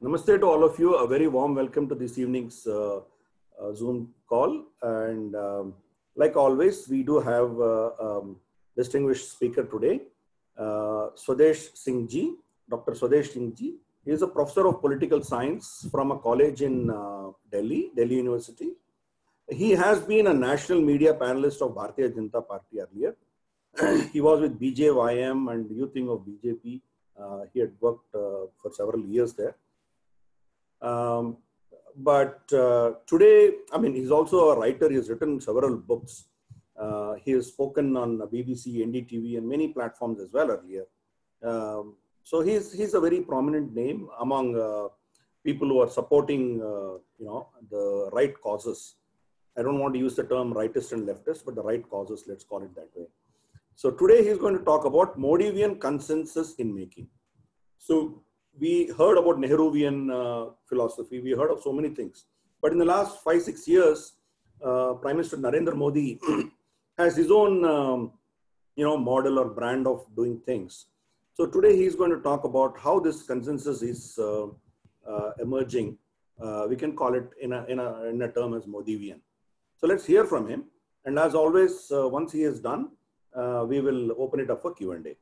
Namaste to all of you. A very warm welcome to this evening's uh, uh, Zoom call. And um, like always, we do have uh, um, distinguished speaker today, uh, Swadesh Singh Ji, Dr. Swadesh Singh Ji. He is a professor of political science from a college in uh, Delhi, Delhi University. He has been a national media panelist of Bharatiya Janata Party earlier. he was with BJYM and youth wing of BJP. Uh, he had worked uh, for several years there. Um, but uh, today, I mean, he's also a writer. He has written several books. Uh, he has spoken on BBC, NDTV, and many platforms as well earlier. Um, so he's he's a very prominent name among uh, people who are supporting, uh, you know, the right causes. I don't want to use the term rightist and leftist, but the right causes. Let's call it that way. So today he's going to talk about Modivian consensus in making. So we heard about Nehruvian uh, philosophy. We heard of so many things. But in the last five, six years, uh, Prime Minister Narendra Modi has his own, um, you know, model or brand of doing things. So today he's going to talk about how this consensus is uh, uh emerging. Uh, we can call it in a, in, a, in a term as Modivian. So let's hear from him. And as always, once he is done, we will open it up for Q&A.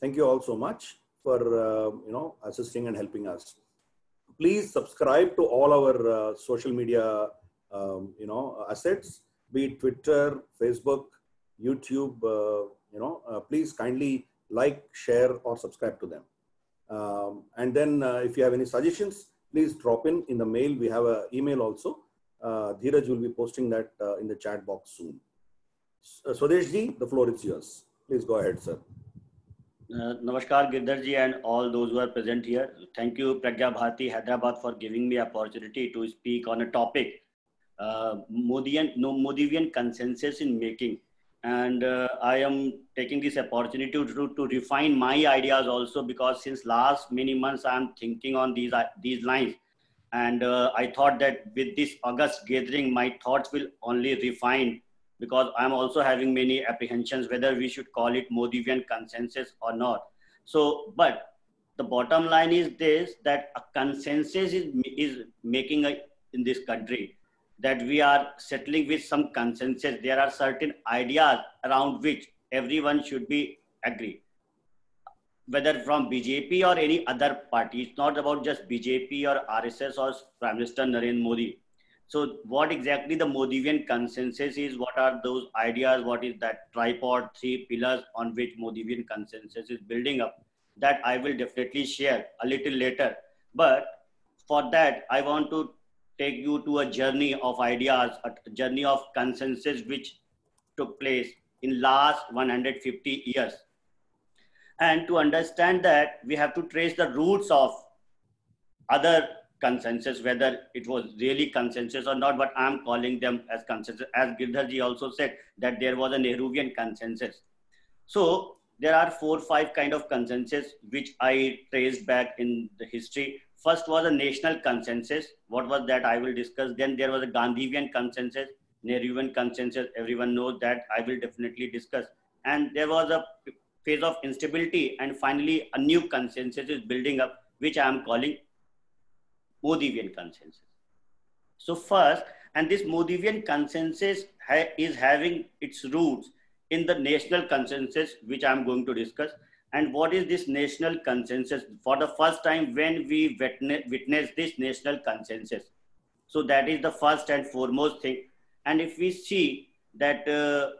Thank you all so much for uh, you know assisting and helping us. Please subscribe to all our uh, social media um, you know assets, be it Twitter, Facebook, YouTube. Uh, you know, uh, please kindly like, share, or subscribe to them. Um, and then uh, if you have any suggestions, please drop in in the mail. We have an email also. Uh, Dheeraj will be posting that in the chat box soon. Uh, Swadeshji, the floor is yours. Please go ahead, sir. Uh, Namaskar Girdharji and all those who are present here. Thank you Pragna Bharati Hyderabad for giving me opportunity to speak on a topic, uh, Modian, no, Modivian consensus in making. And uh, I am taking this opportunity to, to, to, refine my ideas also because since last many months I am thinking on these, uh, these lines. And uh, I thought that with this August gathering, my thoughts will only refine because I'm also having many apprehensions whether we should call it Modivian consensus or not. So, but the bottom line is this that a consensus is, is making a, in this country that we are settling with some consensus. There are certain ideas around which everyone should be agree. Whether from BJP or any other party, it's not about just BJP or RSS or Prime Minister Narendra Modi so what exactly the Modivian consensus is? What are those ideas? What is that tripod, three pillars on which Modivian consensus is building up? That I will definitely share a little later. But for that, I want to take you to a journey of ideas, a journey of consensus which took place in last 150 years. And to understand that, we have to trace the roots of other consensus, whether it was really consensus or not, but I'm calling them as consensus. As Girdharji also said, that there was a Nehruvian consensus. So there are four, five kind of consensus which I traced back in the history. First was a national consensus. What was that? I will discuss. Then there was a Gandhian consensus, Nehruvian consensus. Everyone knows that. I will definitely discuss. And there was a phase of instability, and finally a new consensus is building up, which I am calling Modivian consensus. So first, and this Modivian consensus ha is having its roots in the national consensus, which I'm going to discuss. And what is this national consensus? For the first time, when we witness this national consensus. So that is the first and foremost thing. And if we see that uh,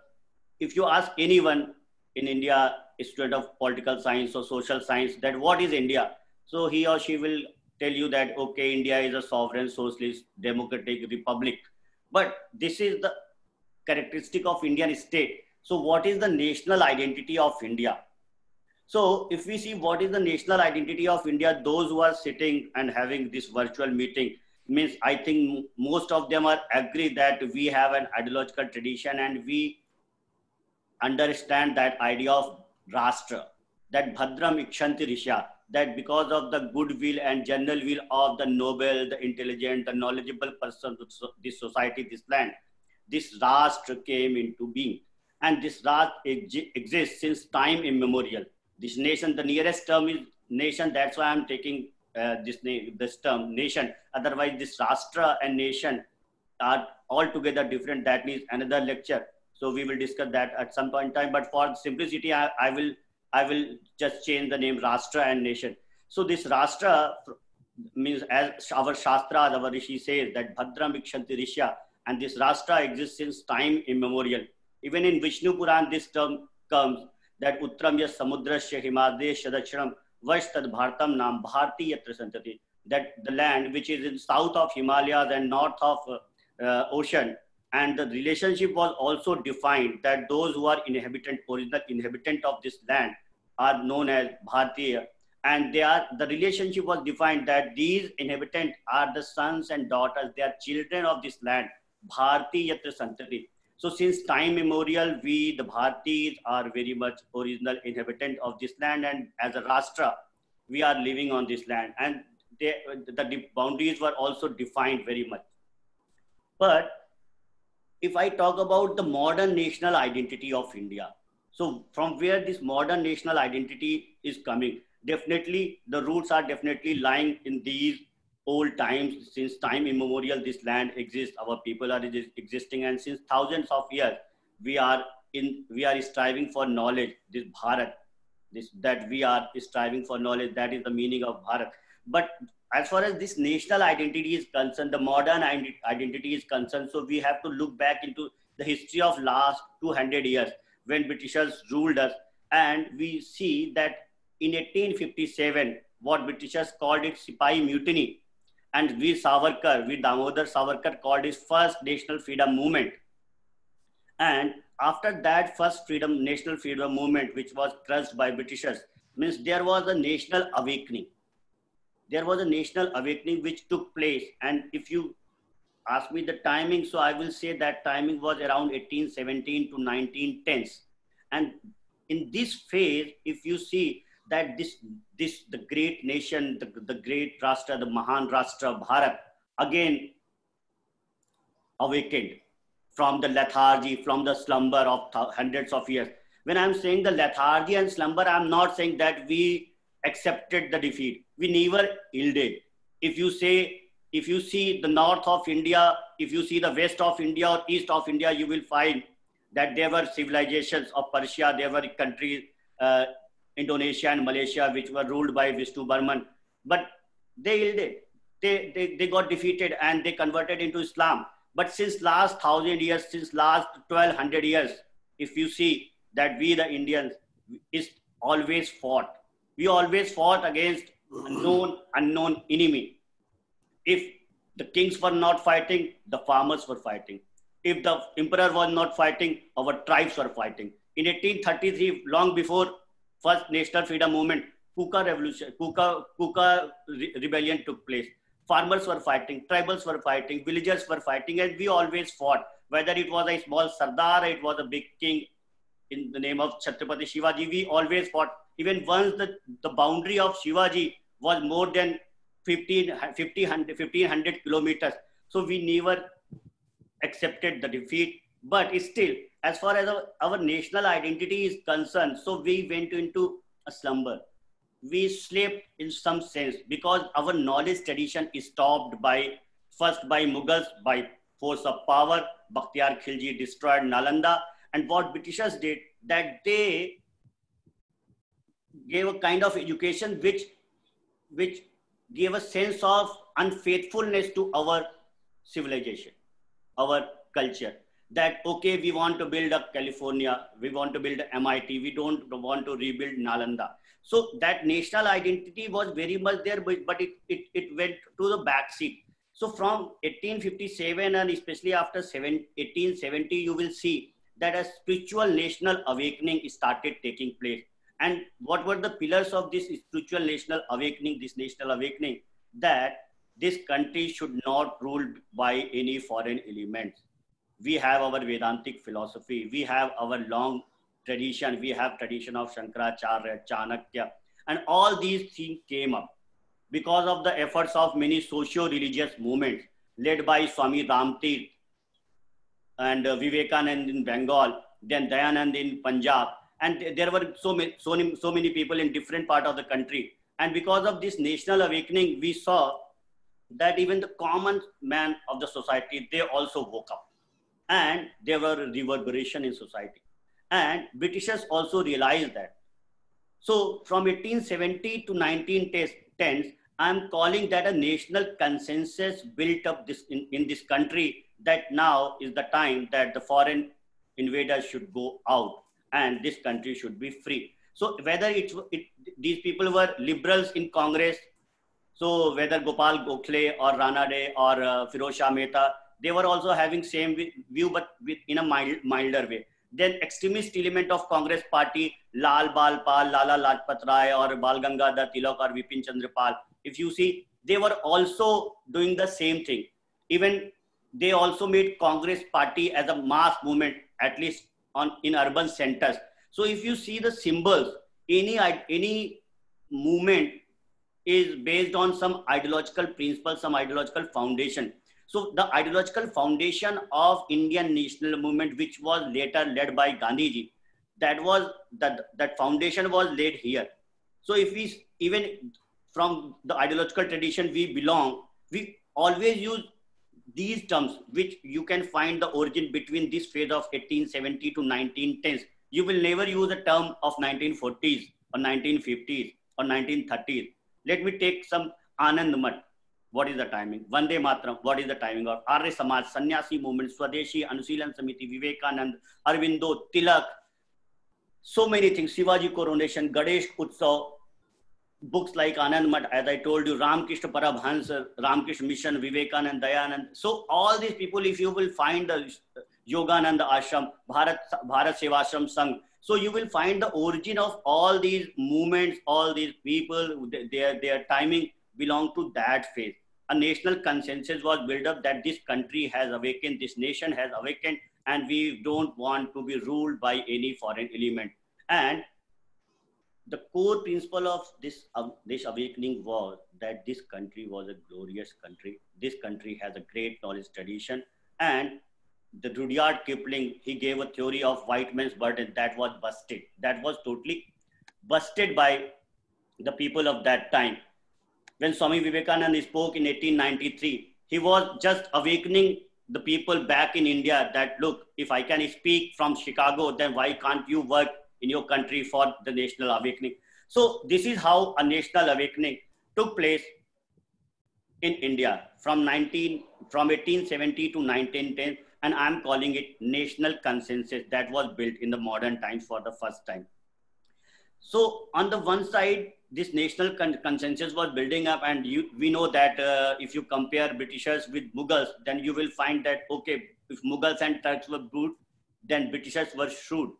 if you ask anyone in India, a student of political science or social science, that what is India? So he or she will tell you that okay india is a sovereign socialist democratic republic. But this is the characteristic of indian state. So what is the national identity of india? So if we see what is the national identity of india those who are sitting and having this virtual meeting means i think most of them are agree that we have an ideological tradition and we understand that idea of rashtra that bhadram ikshanti risha that because of the goodwill and general will of the noble, the intelligent, the knowledgeable person of this society, this land, this Rashtra came into being. And this Rashtra exists since time immemorial. This nation, the nearest term is nation, that's why I'm taking uh, this name, this term nation. Otherwise, this Rashtra and nation are altogether different. That another lecture. So we will discuss that at some point in time. But for simplicity, I, I will I will just change the name Rashtra and nation. So this Rashtra means as our Shastra, our Rishi says that Bhadram Vikshanti Rishya, and this Rashtra exists since time immemorial. Even in Vishnu Puran, this term comes that Uttram Samudrasya Himadesh Dakshinam Vashtad Bhartam Nam Bharti. That the land which is in south of Himalayas and north of uh, ocean, and the relationship was also defined that those who are inhabitant, original inhabitant of this land are known as Bhartiya. And they are, the relationship was defined that these inhabitants are the sons and daughters, they are children of this land. Bharti Yatra Santati. So since time immemorial, we, the Bhartis, are very much original inhabitant of this land. And as a Rashtra, we are living on this land. And they, the boundaries were also defined very much. But if I talk about the modern national identity of India, so from where this modern national identity is coming, definitely the roots are definitely lying in these old times. Since time immemorial, this land exists. Our people are existing, and since thousands of years, we are in we are striving for knowledge. This Bharat, this that we are striving for knowledge. That is the meaning of Bharat. But as far as this national identity is concerned, the modern identity is concerned, so we have to look back into the history of last 200 years when Britishers ruled us. And we see that in 1857, what Britishers called it Sipahi Mutiny, and Veer Savarkar, Veer Damodar Savarkar called his first national freedom movement. And after that first freedom, national freedom movement, which was crushed by Britishers, means there was a national awakening. There was a national awakening which took place. And if you ask me the timing, so I will say that timing was around 1817 to 1910s. And in this phase, if you see that this, this the great nation, the, the great Rashtra, the Mahan Rashtra, Bharat, again awakened from the lethargy, from the slumber of hundreds of years. When I'm saying the lethargy and slumber, I'm not saying that we accepted the defeat. We never yielded. If you say if you see the north of India, if you see the west of India or east of India, you will find that there were civilizations of Persia, there were countries, uh, Indonesia and Malaysia, which were ruled by Vishnu Burman. But they yielded. They, they, they got defeated and they converted into Islam. But since last thousand years, since last 1200 years, if you see that we the Indians is always fought. We always fought against known unknown enemy if the kings were not fighting, the farmers were fighting. If the emperor was not fighting, our tribes were fighting. In 1833, long before first national freedom movement, Kuka revolution, Kuka, Kuka re- rebellion took place. Farmers were fighting, tribals were fighting, villagers were fighting, and we always fought. Whether it was a small Sardar, it was a big king in the name of Chhatrapati Shivaji, we always fought. Even once the, the boundary of Shivaji was more than 15, 1500, 1500 kilometers. So we never accepted the defeat. But still, as far as our, our national identity is concerned, so we went into a slumber. We slept in some sense because our knowledge tradition is stopped by first by Mughals by force of power. Bakhtiyar Khilji destroyed Nalanda. And what Britishers did, that they gave a kind of education which, which gave a sense of unfaithfulness to our civilization, our culture. That, okay, we want to build up California, we want to build MIT, we don't want to rebuild Nalanda. So that national identity was very much there, but, but it, it, it went to the back seat. So from 1857 and especially after 1870, you will see that a spiritual national awakening started taking place and what were the pillars of this spiritual national awakening, this national awakening? That this country should not rule by any foreign elements. We have our Vedantic philosophy. We have our long tradition. We have tradition of Shankaracharya, Chanakya. And all these things came up because of the efforts of many socio-religious movements led by Swami Ramtirth and Vivekanand in Bengal, then Dayanand in Punjab, and there were so many, so many, so many people in different part of the country And because of this national awakening, we saw that even the common man of the society, they also woke up. And there were reverberation in society. And Britishers also realized that. So from 1870 to 1910s, I'm calling that a national consensus built up this in, in this country that now is the time that the foreign invaders should go out and this country should be free. So whether it's it, these people were liberals in Congress, so whether Gopal Gokhale or Ranade or uh, Firoz Shah Mehta, they were also having same view but with, in a mild, milder way. Then extremist element of Congress party, Lal Bal Pal, Lala Lajpat Rai or Bal Gangadhar Tilak or Vipin Chandra Pal, if you see, they were also doing the same thing. Even they also made Congress party as a mass movement, at least on in urban centers. So if you see the symbols, any any movement is based on some ideological principle, some ideological foundation. So the ideological foundation of Indian national movement, which was later led by Gandhiji, that was that that foundation was laid here. So if we even from the ideological tradition we belong, we always use these terms, which you can find the origin between this phase of 1870 to 1910s. You will never use a term of 1940s or 1950s or 1930s. Let me take some Anand Math. What is the timing? Vande Mataram. What is the timing of Arya Samaj, Sannyasi movement, Swadeshi, Anushilan Samiti, Vivekanand, Arvindo, Tilak. So many things. Shivaji coronation, Ganesh Utsav, books like Anand as I told you, Ramkrishna Paramhans, Ramkrishna Mission, Vivekanand, Dayanand. So all these people, if you will find the Yogananda Ashram, Bharat, Bharat Sevashram Sangh, so you will find the origin of all these movements, all these people, their, their timing belong to that phase. A national consensus was built up that this country has awakened, this nation has awakened, and we don't want to be ruled by any foreign element. And the core principle of this, this awakening was that this country was a glorious country. This country has a great knowledge tradition. And the Rudyard Kipling, he gave a theory of white man's burden that was busted. That was totally busted by the people of that time. When Swami Vivekananda spoke in 1893, he was just awakening the people back in India that, look, if I can speak from Chicago, then why can't you work in your country for the national awakening. So this is how a national awakening took place in India from 19 from 1870 to 1910, and I'm calling it national consensus that was built in the modern times for the first time. So on the one side, this national con consensus was building up, and you, we know that uh, if you compare Britishers with Mughals, then you will find that okay, if Mughals and Turks were brute, then Britishers were shrewd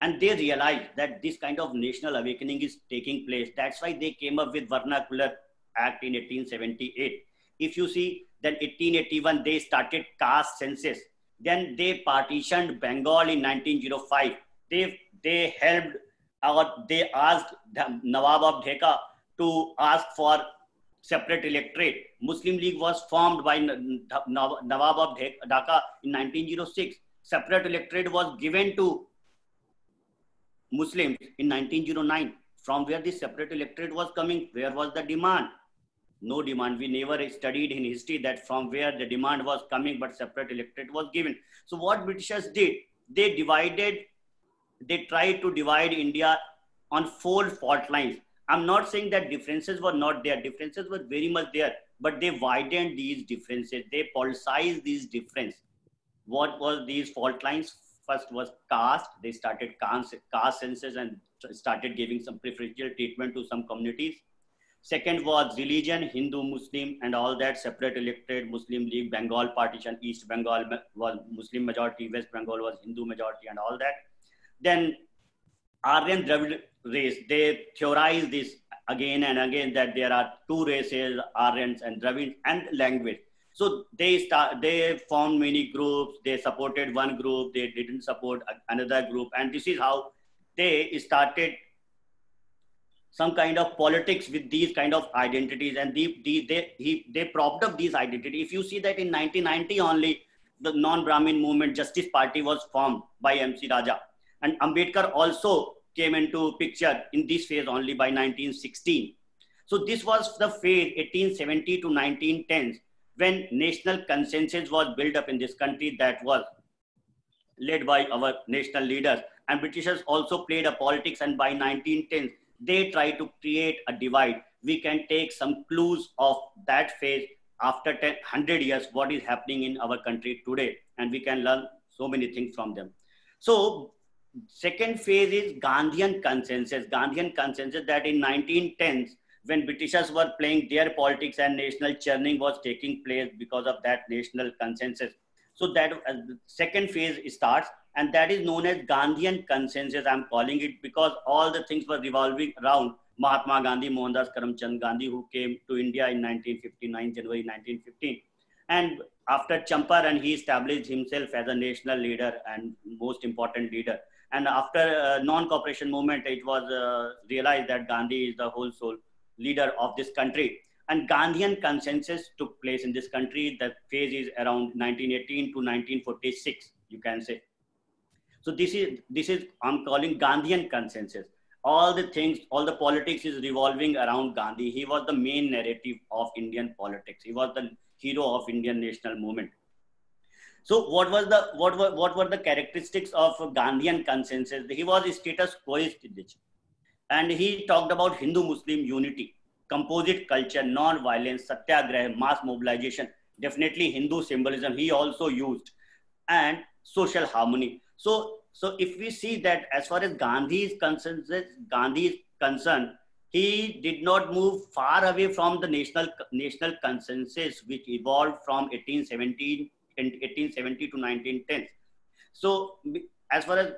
and they realized that this kind of national awakening is taking place. That's why they came up with Vernacular Act in 1878. If you see, then 1881 they started caste census. Then they partitioned Bengal in 1905. They they helped or they asked Nawab of Dhaka to ask for separate electorate. Muslim League was formed by Nawab of Dhaka in 1906. Separate electorate was given to Muslims in 1909. From where the separate electorate was coming, where was the demand? No demand. We never studied in history that from where the demand was coming, but separate electorate was given. So what Britishers did, they divided, they tried to divide India on four fault lines. I'm not saying that differences were not there. Differences were very much there, but they widened these differences. They politicized these differences. What was these fault lines? First was caste. They started caste, census and started giving some preferential treatment to some communities. Second was religion, Hindu, Muslim, and all that separate elected Muslim League, Bengal partition, East Bengal was Muslim majority, West Bengal was Hindu majority, and all that. Then Aryan Dravid race, they theorize this again and again that there are two races, Aryans and Dravids, and language. So they start, they formed many groups. They supported one group. They didn't support another group. And this is how they started some kind of politics with these kind of identities. And the, the, they, he, they propped up these identities. If you see that in 1990 only, the non-Brahmin movement Justice Party was formed by MC Raja. And Ambedkar also came into picture in this phase only by 1916. So this was the phase 1870 to 1910s when national consensus was built up in this country that was led by our national leaders. And Britishers also played a politics and by 1910s, they tried to create a divide. We can take some clues of that phase after 10, 100 years, what is happening in our country today. And we can learn so many things from them. So second phase is Gandhian consensus. Gandhian consensus that in 1910s, when Britishers were playing their politics and national churning was taking place because of that national consensus. So that uh, second phase starts and that is known as Gandhian consensus. I'm calling it because all the things were revolving around Mahatma Gandhi, Mohandas Karamchand Gandhi, who came to India in 1959, January 1915. And after Champaran, he established himself as a national leader and most important leader. And after uh, non-cooperation movement, it was uh, realized that Gandhi is the whole soul leader of this country. And Gandhian consensus took place in this country. The phase is around 1918 to 1946, you can say. So this is this is I'm calling Gandhian consensus. All the things, all the politics is revolving around Gandhi. He was the main narrative of Indian politics. He was the hero of Indian national movement. So what was the what were what were the characteristics of Gandhian consensus? He was a status quoist and he talked about Hindu-Muslim unity, composite culture, non-violence, satyagraha, mass mobilization, definitely Hindu symbolism he also used, and social harmony. So, so if we see that as far as Gandhi is concerned, Gandhi is concerned, he did not move far away from the national national consensus which evolved from 1817 and 1870 to 1910 so as far as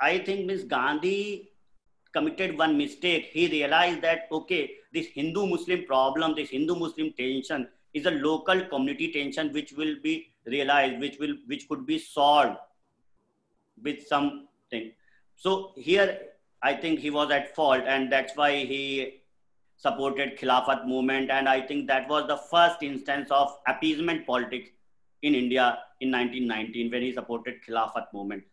i think miss gandhi committed one mistake. He realized that, okay, this Hindu Muslim problem, this Hindu Muslim tension is a local community tension which will be realized, which will which could be solved with something. So here I think he was at fault, and that's why he supported Khilafat movement. And I think that was the first instance of appeasement politics in India in 1919 when he supported Khilafat movement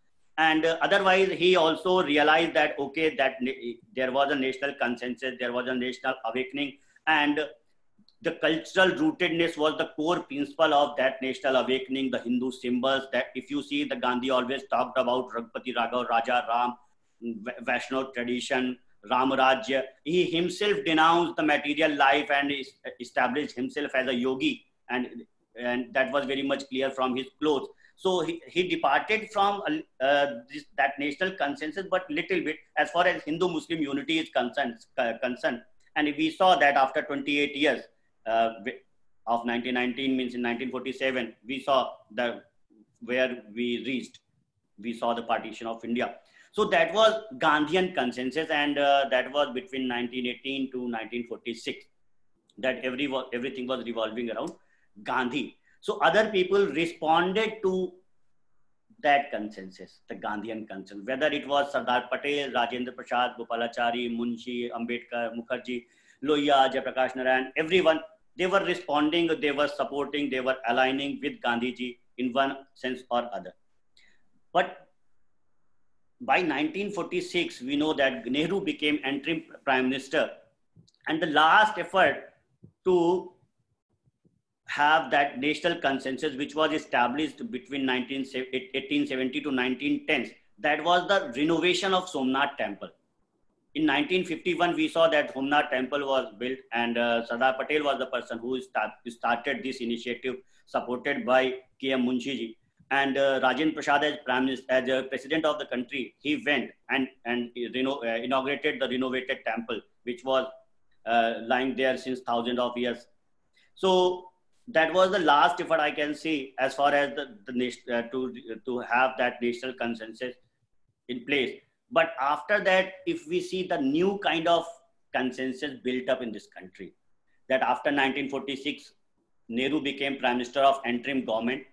and uh, otherwise he also realized that okay that eh, there was a national consensus there was a national awakening. And uh, the cultural rootedness was the core principle of that national awakening the hindu symbols that if you see the gandhi always talked about raghupati raghav raja ram mm, vaishnav tradition ram rajya. He himself denounced the material life and established himself as a yogi. And and that was very much clear from his clothes so he, he departed from uh, this, that national consensus, but little bit as far as Hindu-Muslim unity is concerned, uh, concerned. And we saw that after 28 years uh, of 1919 means in 1947, we saw the where we reached. We saw the partition of India. So that was Gandhian consensus, and uh, that was between 1918 to 1946. That every everything was revolving around Gandhi. So other people responded to that consensus, the Gandhian consensus, whether it was Sardar Patel, Rajendra Prasad, Gopalachari, Munshi, Ambedkar, Mukherjee, Lohia, Jayaprakash Narayan, everyone, they were responding, they were supporting, they were aligning with Gandhiji in one sense or other. But by 1946, we know that Nehru became interim prime minister. And the last effort to have that national consensus which was established between 1870 to 1910 that was the renovation of somnath temple. In 1951 we saw that somnath temple was built and uh, sardar patel was the person who start, started this initiative supported by km munshiji. And uh, Prasad as prime minister, as a president of the country, he went and and uh, inaugurated the renovated temple, which was uh, lying there since thousands of years. So that was the last effort I can see as far as the, the uh, to to have that national consensus in place. But after that, if we see the new kind of consensus built up in this country, that after 1946, Nehru became prime minister of interim government,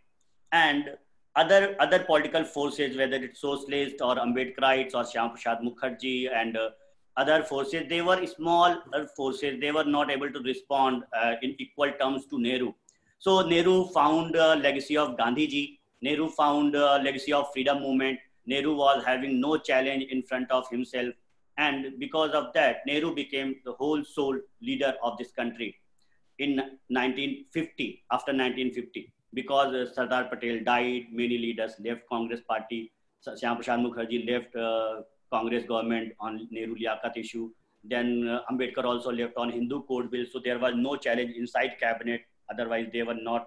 and other other political forces, whether it's socialist or Ambedkarites or Shyam Prasad Mukherjee and uh, other forces, they were small forces. They were not able to respond uh, in equal terms to Nehru. So Nehru found a legacy of Gandhiji. Nehru found a legacy of freedom movement. Nehru was having no challenge in front of himself. And because of that, Nehru became the whole soul leader of this country in 1950, after 1950. Because uh, Sardar Patel died, many leaders left Congress party. Shyam Prasad Mukherjee left uh, Congress government on Nehru Liaquat issue. Then uh, Ambedkar also left on Hindu code bill. So there was no challenge inside cabinet. Otherwise, they were not,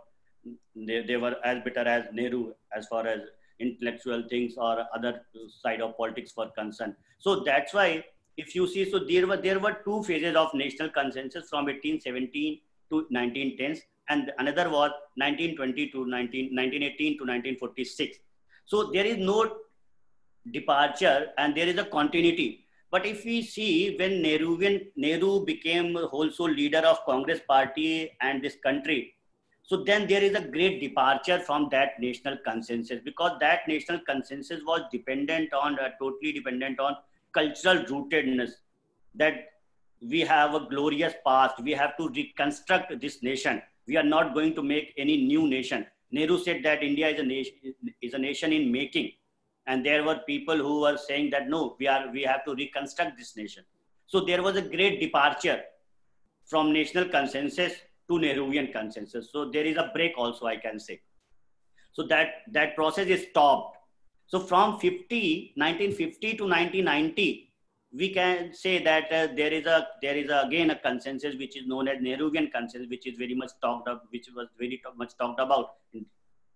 they, they were as bitter as Nehru as far as intellectual things or other side of politics were concerned. So that's why if you see, so there were, there were two phases of national consensus from 1817 to 1910s and another was 1920 to 19, 1918 to 1946. So there is no departure and there is a continuity. But if we see when Nehruvian, Nehru became soul leader of Congress party and this country, so then there is a great departure from that national consensus because that national consensus was dependent on, uh, totally dependent on cultural rootedness that we have a glorious past. We have to reconstruct this nation. We are not going to make any new nation. Nehru said that India is a nation, is a nation in making and there were people who were saying that no we are we have to reconstruct this nation. So there was a great departure from national consensus to nehruvian consensus. So there is a break also i can say. So that that process is stopped. So from 50 1950 to 1990 we can say that uh, there is a there is a, again a consensus which is known as Nehruvian consensus, which is very much talked about, which was very much talked about in,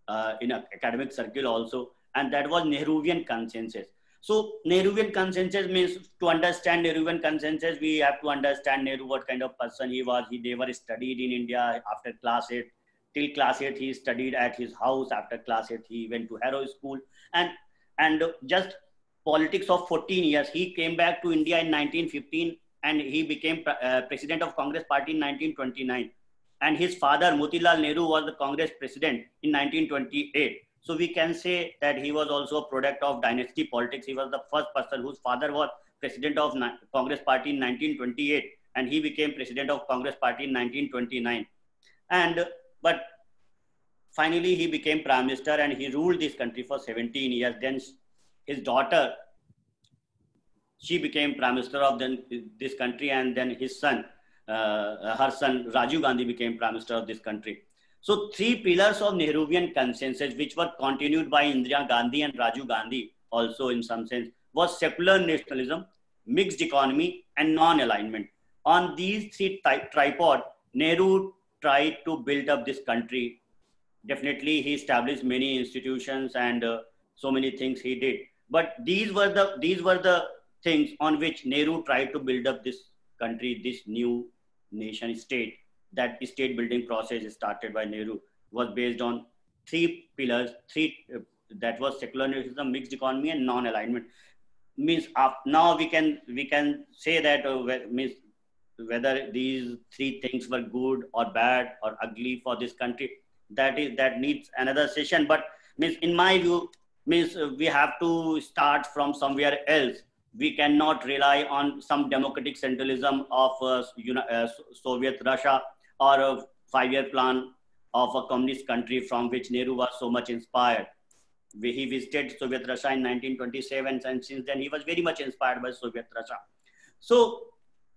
uh, in academic circle also and that was Nehruvian consensus. So Nehruvian consensus means to understand Nehruvian consensus, we have to understand Nehru, what kind of person he was. He never studied in India after class 8. Till class 8, he studied at his house. After class 8, he went to Harrow School. And, and just politics of 14 years, he came back to India in 1915 and he became uh, president of Congress party in 1929. And his father, Motilal Nehru, was the Congress president in 1928 so we can say that he was also a product of dynasty politics. He was the first person whose father was president of Congress party in 1928 and he became president of Congress party in 1929. And, but finally he became prime minister and he ruled this country for 17 years. Then his daughter, she became prime minister of then this country and then his son, uh, her son Rajiv Gandhi became prime minister of this country. So three pillars of Nehruvian consensus, which were continued by Indira Gandhi and Rajiv Gandhi also in some sense, was secular nationalism, mixed economy, and non-alignment. On these three tri- tripod, Nehru tried to build up this country. Definitely, he established many institutions and uh, so many things he did. But these were the these were the things on which Nehru tried to build up this country, this new nation state that state building process started by Nehru was based on three pillars, three uh, that was secularism, mixed economy, and non-alignment. Means now we can we can say that uh, means whether these three things were good or bad or ugly for this country that is that needs another session. But means in my view means uh, we have to start from somewhere else. We cannot rely on some democratic centralism of uh, you know, uh, Soviet Russia or a five-year plan of a communist country from which Nehru was so much inspired. He visited Soviet Russia in 1927, and since then he was very much inspired by Soviet Russia. So,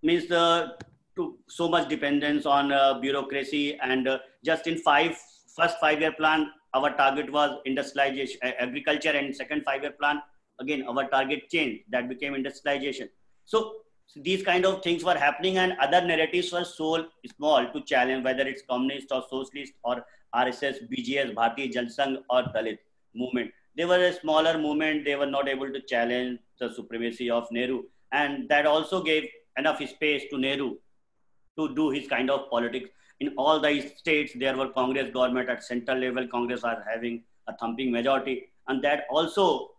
means the to so much dependence on uh, bureaucracy, and uh, just in five first five-year plan, our target was industrialization, uh, agriculture, and second five-year plan again our target changed. That became industrialization. So these kind of things were happening and other narratives were so small to challenge whether it's communist or socialist or RSS, BGS, Bharatiya Janasangh or Dalit movement. They were a smaller movement. They were not able to challenge the supremacy of Nehru. And that also gave enough space to Nehru to do his kind of politics. In all the states, there were Congress government at central level. Congress are having a thumping majority. And that also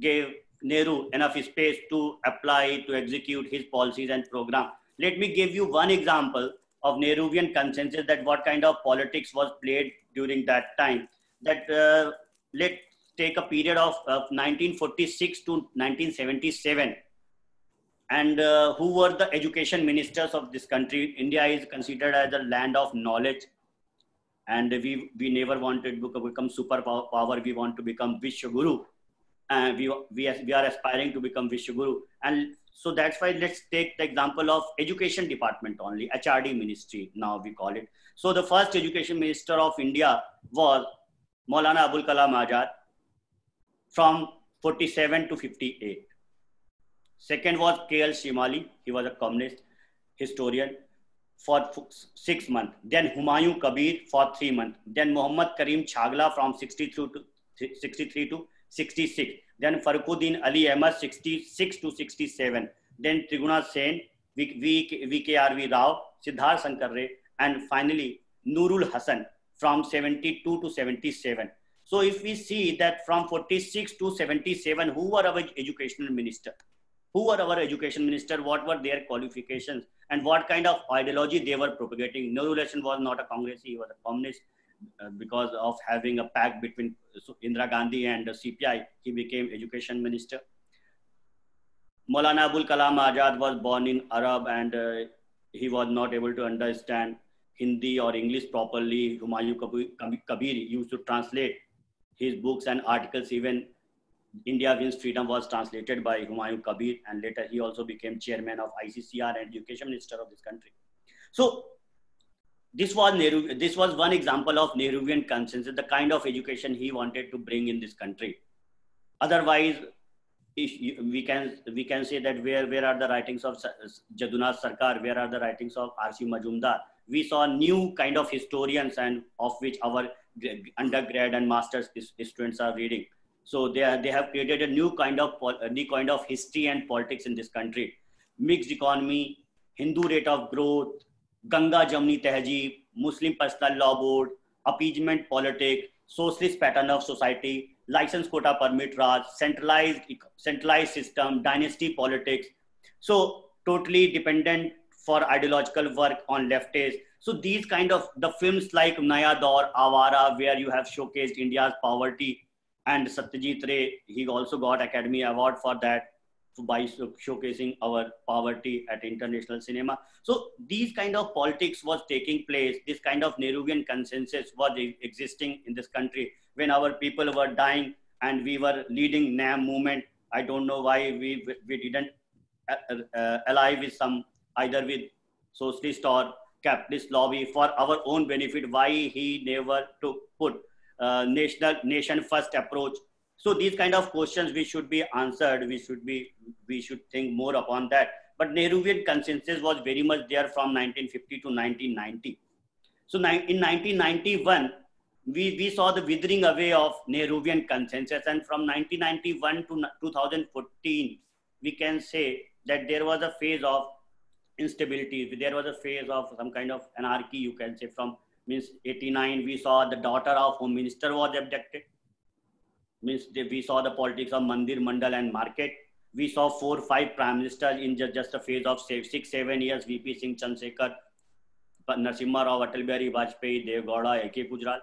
gave Nehru enough space to apply, to execute his policies and program. Let me give you one example of Nehruvian consensus that what kind of politics was played during that time. That uh, let's take a period of, of 1946 to 1977 and uh, who were the education ministers of this country. India is considered as a land of knowledge and we, we never wanted to become superpower, power, we want to become Vishwaguru and we, we, we are aspiring to become Vishwaguru. And so that's why let's take the example of education department only, HRD ministry, now we call it. So the first education minister of India was Maulana Abul Kalam Azad from 47 to 58. Second was K.L. Shrimali. He was a communist historian for six months. Then Humayun Kabir for three months. Then Muhammad Karim Chagla from 63 to 63 to 66. Then Fakhruddin Ali Ahmad 66 to 67. Then Triguna Sen, VKRV Rao, Siddharth Sankar and finally Nurul Hassan from 72 to 77. So if we see that from 46 to 77, who were our educational minister? Who were our education minister? What were their qualifications? And what kind of ideology they were propagating? Nurul Hassan was not a Congress, he was a communist. Uh, because of having a pact between Indira Gandhi and CPI, he became education minister. Maulana Abul Kalam Azad was born in Arab and uh, he was not able to understand Hindi or English properly. Humayun Kabir used to translate his books and articles. Even India Wins Freedom was translated by Humayun Kabir, and later he also became chairman of ICCR and education minister of this country. So this was Nehru, this was one example of Nehruvian consensus, the kind of education he wanted to bring in this country. Otherwise, we can we can say that where where are the writings of Jadunath Sarkar, where are the writings of R.C. Majumdar? We saw new kind of historians and of which our undergrad and master's students are reading. So they are, they have created a new kind of a new kind of history and politics in this country. Mixed economy, Hindu rate of growth, Ganga Jamni tehzeeb, Muslim personal law board, appeasement politics socialist pattern of society, licence quota permit Raj centralise centralise system dynasty politics so totally dependent for ideological work on leftists so these kind of the film like Naya Daur Awara where you have showcased India's poverty and Satyajit Ray he also got Academy award for that by showcasing our poverty at international cinema. So these kind of politics was taking place. This kind of Nehruvian consensus was existing in this country when our people were dying and we were leading NAM movement. I don't know why we, we didn't uh, uh, ally with some either with socialist or capitalist lobby for our own benefit. Why he never took put uh, national nation first approach so these kind of questions we should be answered. We should be we should think more upon that. But nehruvian consensus was very much there from 1950 to 1990 so in 1991 we, we saw the withering away of nehruvian consensus. And from 1991 to 2014 we can say that there was a phase of instability. There was a phase of some kind of anarchy you can say from means 89 we saw the daughter of home minister was abducted means we saw the politics of mandir mandal and market we saw four five prime ministers in just, just a phase of six seven years vp singh chandrasekhar Narasimha Rao, Atal Bihari Vajpayee, Deve Gowda, I.K. Gujral.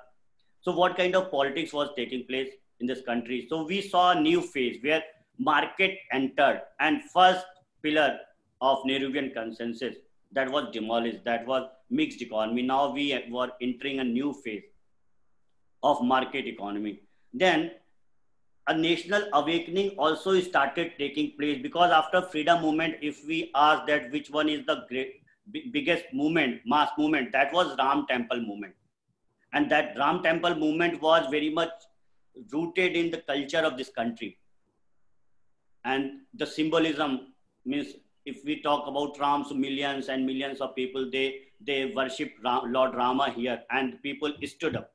So what kind of politics was taking place in this country? So we saw a new phase where market entered and first pillar of Nehruvian consensus that was demolished. That was mixed economy. Now we were entering a new phase of market economy. Then a national awakening also started taking place because after freedom movement, if we ask that which one is the great, biggest movement, mass movement, that was Ram Temple movement. And that Ram Temple movement was very much rooted in the culture of this country. And the symbolism means if we talk about Ram, millions and millions of people, they, they worship Ram, Lord Rama here and people stood up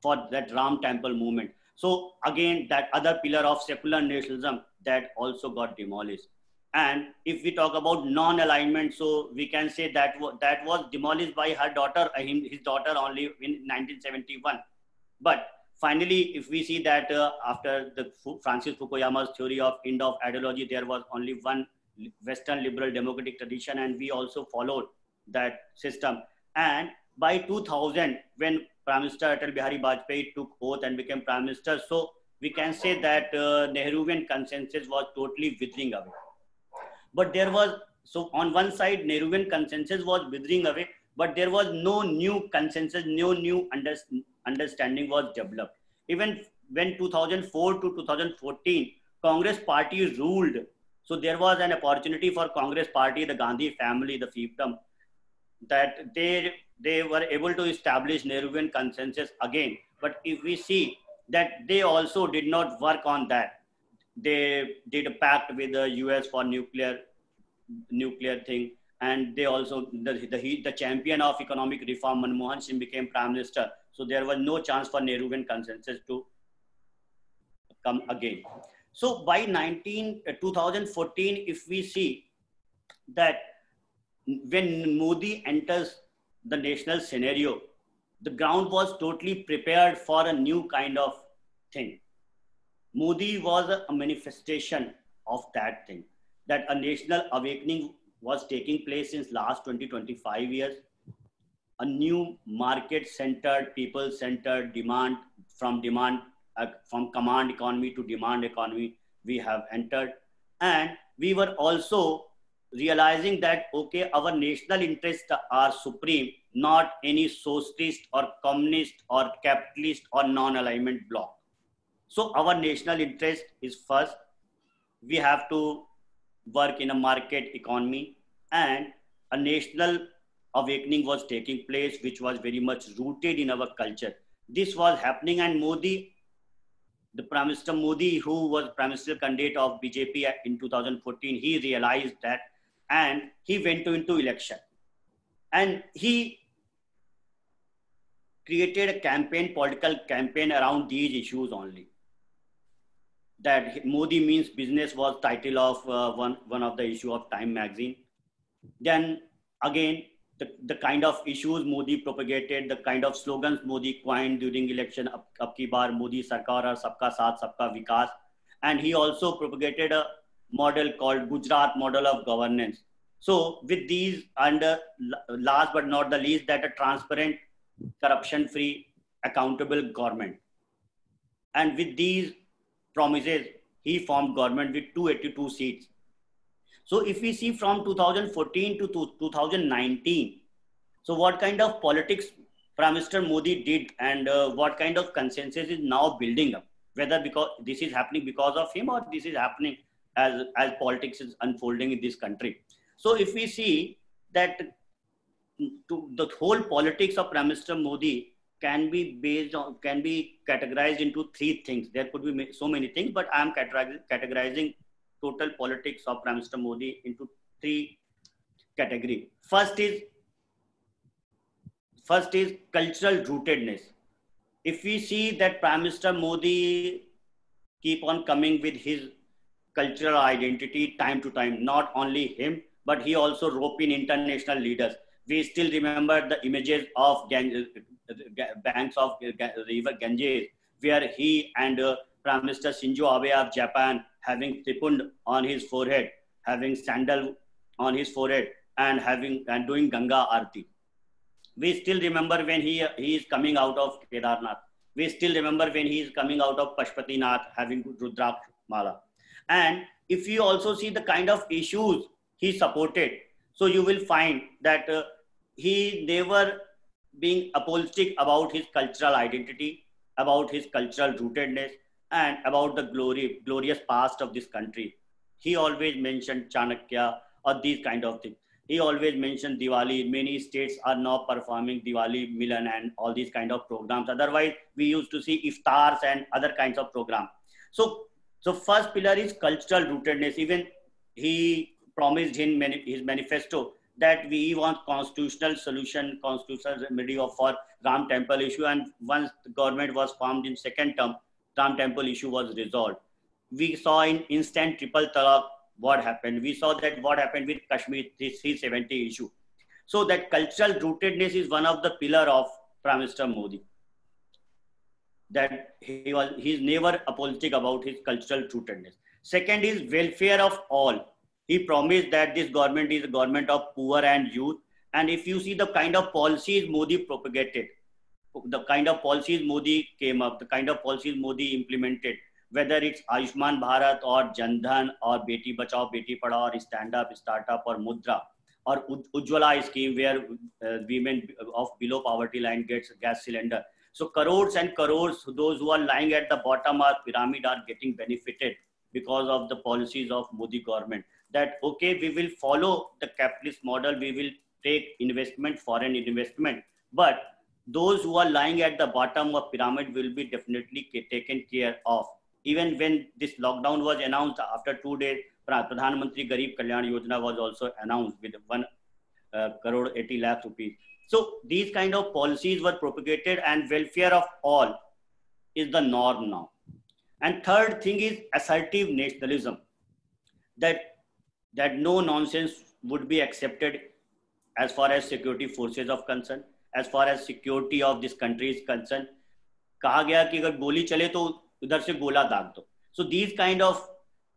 for that Ram temple movement. So again, that other pillar of secular nationalism that also got demolished. And if we talk about non-alignment, so we can say that that was demolished by her daughter, uh, his daughter only in 1971. But finally, if we see that uh, after the Francis Fukuyama's theory of end of ideology, there was only one Western liberal democratic tradition, and we also followed that system. And by 2000, when Prime Minister Atal Bihari Vajpayee took oath and became Prime Minister, so we can say that uh, Nehruvian consensus was totally withering away. But there was, so on one side, Nehruvian consensus was withering away, but there was no new consensus, no new under, understanding was developed. Even when 2004 to 2014, Congress party ruled. So there was an opportunity for Congress party, the Gandhi family, the fiefdom, that they they were able to establish Nehruvian consensus again. But if we see that they also did not work on that, they did a pact with the US for nuclear nuclear thing. And they also the, the, the champion of economic reform manmohan singh became prime minister. So there was no chance for nehruvian consensus to come again. So by 19 uh, 2014 if we see that when modi enters the national scenario the ground was totally prepared for a new kind of thing. Modi was a manifestation of that thing that a national awakening was taking place since last 20 25 years. A new market centered people centered demand from demand uh, from command economy to demand economy we have entered. And we were also realizing that okay our national interests are supreme not any socialist or communist or capitalist or non-alignment bloc. So our national interest is first we have to work in a market economy and a national awakening was taking place which was very much rooted in our culture. This was happening and modi the prime minister modi who was prime minister candidate of bjp in 2014 he realized that and he went to, into election and he created a campaign political campaign around these issues only that Modi means business was title of uh, one, one of the issue of Time magazine. Then again, the, the kind of issues Modi propagated, the kind of slogans Modi coined during election, up, up ki bar Modi Sarkar or Sabka Saath, Sabka Vikas. And he also propagated a model called Gujarat model of governance. So with these and uh, last but not the least that a transparent, corruption free, accountable government. And with these promises, he formed government with 282 seats. So if we see from 2014 to 2019, so what kind of politics Prime Minister Modi did and uh, what kind of consensus is now building up, whether because this is happening because of him or this is happening as, as politics is unfolding in this country. So if we see that the whole politics of Prime Minister Modi can be based on can be categorized into three things. There could be so many things but i am categorizing total politics of prime minister modi into three category. First is first is cultural rootedness. If we see that prime minister modi keep on coming with his cultural identity time to time not only him but he also roped in international leaders we still remember the images of banks of river Ganges, where he and uh, Prime Minister Shinzo Abe of Japan having tripund on his forehead, having sandal on his forehead, and having and doing Ganga Arti. We still remember when he he is coming out of Kedarnath. We still remember when he is coming out of Pashupatinath having Rudraksh Mala. And if you also see the kind of issues he supported, so you will find that uh, he never being apologetic about his cultural identity, about his cultural rootedness, and about the glory, glorious past of this country. He always mentioned Chanakya or these kind of things. He always mentioned Diwali. Many states are now performing Diwali, Milan, and all these kind of programs. Otherwise, we used to see iftars and other kinds of programs. So, so first pillar is cultural rootedness. Even he promised in his manifesto that we want constitutional solution, constitutional remedy of for Ram Temple issue. And once the government was formed in second term, Ram Temple issue was resolved. We saw in instant triple talaq what happened. We saw that what happened with Kashmir 370 issue. So that cultural rootedness is one of the pillar of Prime Minister Modi. That he was he's never apologetic about his cultural rootedness. Second is welfare of all he promised that this government is a government of poor and youth. And if you see the kind of policies Modi propagated, the kind of policies Modi came up, the kind of policies Modi implemented, whether it's Ayushman Bharat or Jandhan or Beti Bachao, Beti Padhao or Stand Up, Startup or Mudra or Ujjwala scheme where uh, women of below poverty line gets gas cylinder. So crores and crores, those who are lying at the bottom of pyramid are getting benefited because of the policies of Modi government. That okay, we will follow the capitalist model, we will take investment, foreign investment, but those who are lying at the bottom of pyramid will be definitely taken care of. Even when this lockdown was announced after two days, Pradhan Mantri Garib Kalyan Yojana was also announced with one crore eighty lakh rupees so these kind of policies were propagated and welfare of all is the norm now and third thing is assertive nationalism that that no nonsense would be accepted as far as security forces of concern as far as security of this country is concern कहा गया कि अगर गोली चले तो उधर से गोला दाग दो। So these kind of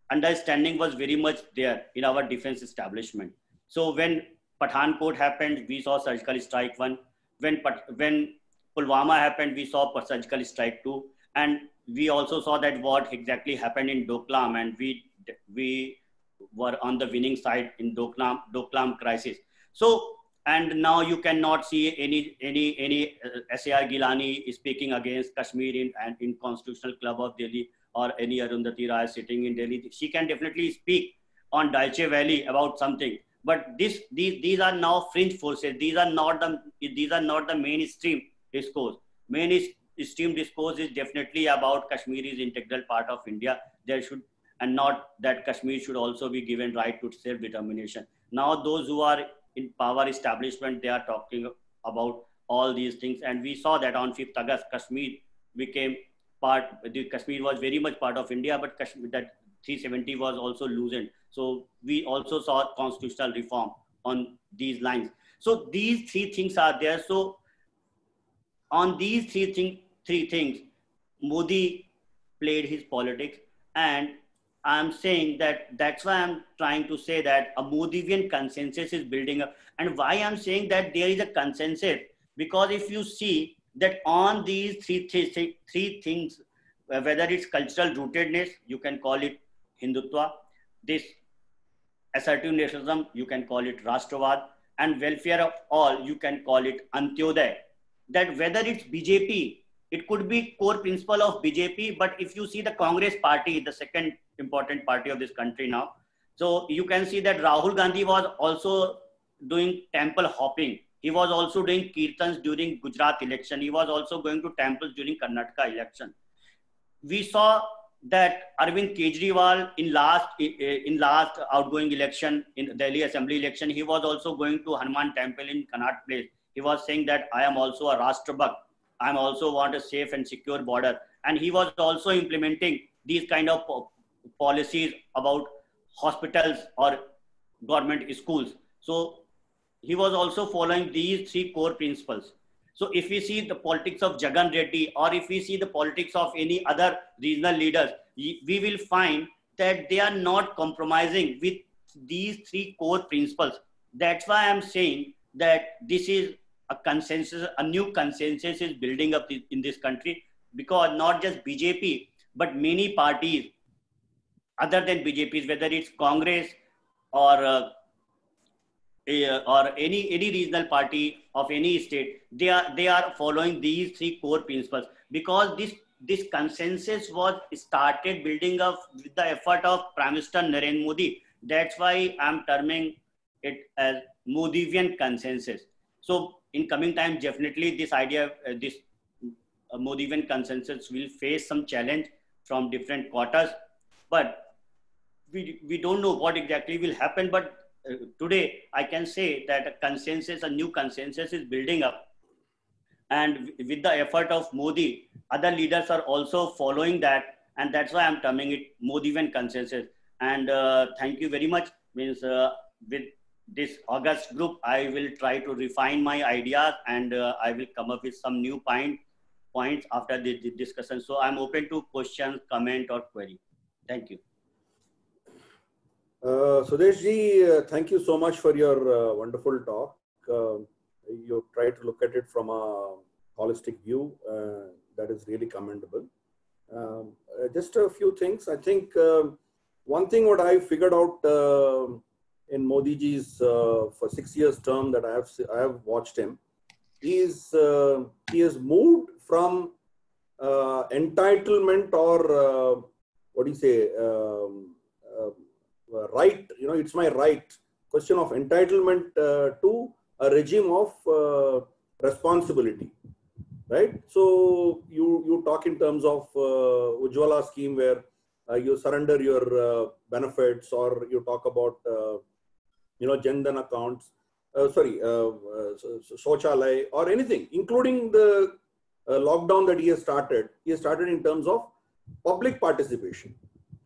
understanding was very much there in our defence establishment so when Pathankot happened, we saw surgical strike one. When when Pulwama happened, we saw surgical strike two, and we also saw that what exactly happened in Doklam, and we we were on the winning side in Doklam Doklam crisis. So and now you cannot see any any any uh, SAR Gilani speaking against Kashmir in and in Constitutional Club of Delhi or any Arundhati Roy sitting in Delhi. She can definitely speak on Deutsche Welle about something. But this these these are now fringe forces. These are not the these are not the mainstream discourse. Mainstream discourse is definitely about Kashmir is integral part of India. There should and not that Kashmir should also be given right to self-determination. Now those who are in power establishment, they are talking about all these things. And we saw that on 5th August, Kashmir became part, the Kashmir was very much part of India, but Kashmir, that 370 was also loosened. So we also saw constitutional reform on these lines. So these three things are there. So on these three, thing, three things, Modi played his politics and I'm saying that that's why I'm trying to say that a Modivian consensus is building up. And why I'm saying that there is a consensus, because if you see that on these three, three, three things, whether it's cultural rootedness, you can call it Hindutva, this assertive nationalism, you can call it Rashtravad, and welfare of all, you can call it Antyodaya. That whether it's BJP, it could be core principle of BJP, but if you see the Congress party, the second important party of this country now. So you can see that Rahul Gandhi was also doing temple hopping. He was also doing kirtans during Gujarat election. He was also going to temples during Karnataka election. We saw that Arvind Kejriwal in last eh, eh, in last outgoing election in Delhi Assembly election, he was also going to Hanuman Temple in Connaught Place. He was saying that I am also a Rashtrabhakt. I am also want a safe and secure border. And he was also implementing these kind of policies about hospitals or government schools. So he was also following these three core principles. So if we see the politics of Jagan Reddy or if we see the politics of any other regional leaders, we will find that they are not compromising with these three core principles. That's why I'm saying that this is a consensus, a new consensus is building up in this country because not just BJP, but many parties other than BJP's, whether it's Congress or uh, or any any regional party of any state, they are they are following these three core principles because this this consensus was started building up with the effort of Prime Minister Narendra Modi. That's why I'm terming it as Modivian consensus. So in coming time, definitely this idea, uh, this uh, Modivian consensus will face some challenge from different quarters. But we, we don't know what exactly will happen, but uh, today I can say that a consensus, a new consensus is building up. And with the effort of Modi, other leaders are also following that. And that's why I'm terming it Modivian consensus. And uh, thank you very much. Means uh, with this August group, I will try to refine my ideas and uh, I will come up with some new point, points after the, the discussion. So I'm open to questions, comment or query. Thank you. Uh, Swadeshji, uh, thank you so much for your uh, wonderful talk. Uh, you try to look at it from a holistic view. Uh, that is really commendable. Um, just a few things. I think um, one thing what I figured out in Modiji's for six years term that I have I have watched him uh, he has moved from entitlement or what do you say um, right you know it's my right. Question of entitlement uh, to a regime of uh, responsibility right? So you you talk in terms of uh, ujjwala scheme where uh, you surrender your uh, benefits or you talk about uh, you know Jandhan accounts uh, sorry uh, uh, shochalay or anything including the uh, lockdown that he has started. He has started in terms of public participation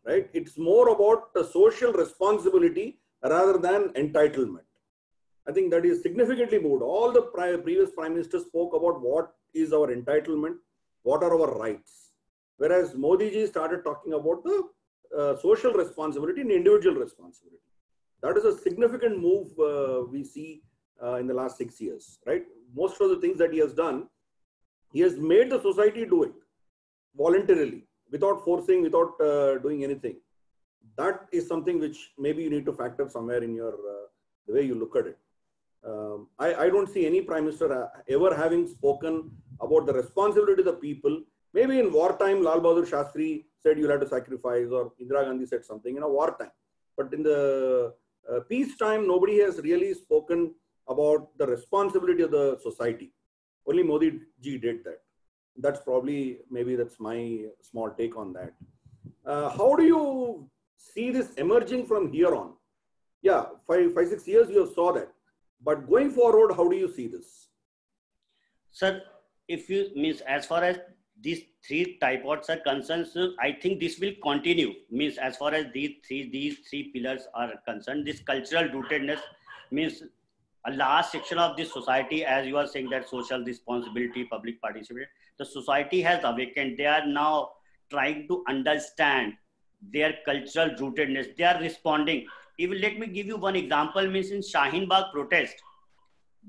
right it's more about the social responsibility rather than entitlement i think that is significantly moved all the previous prime ministers spoke about what is our entitlement, what are our rights. Whereas Modi ji started talking about the uh, social responsibility and individual responsibility. That is a significant move uh, we see uh, in the last six years, right? Most of the things that he has done, he has made the society do it voluntarily, without forcing, without uh, doing anything. That is something which maybe you need to factor somewhere in your uh, the way you look at it. Um, I, I don't see any prime minister uh, ever having spoken about the responsibility of the people. Maybe in wartime, Lal Bahadur Shastri said you'll have to sacrifice, or Indira Gandhi said something in a wartime. But in the uh, peace time, nobody has really spoken about the responsibility of the society. Only Modi ji did that. That's probably, maybe that's my small take on that. Uh, how do you see this emerging from here on? Yeah, five, five, six years you saw that. But going forward, how do you see this? Sir, if you means as far as these three tripods are concerned, I think this will continue. Means as far as these three these three pillars are concerned, this cultural rootedness means a large section of this society, as you are saying that social responsibility, public participation, the society has awakened. They are now trying to understand their cultural rootedness. They are responding. Even let me give you one example. Means in Shaheen Bagh protest,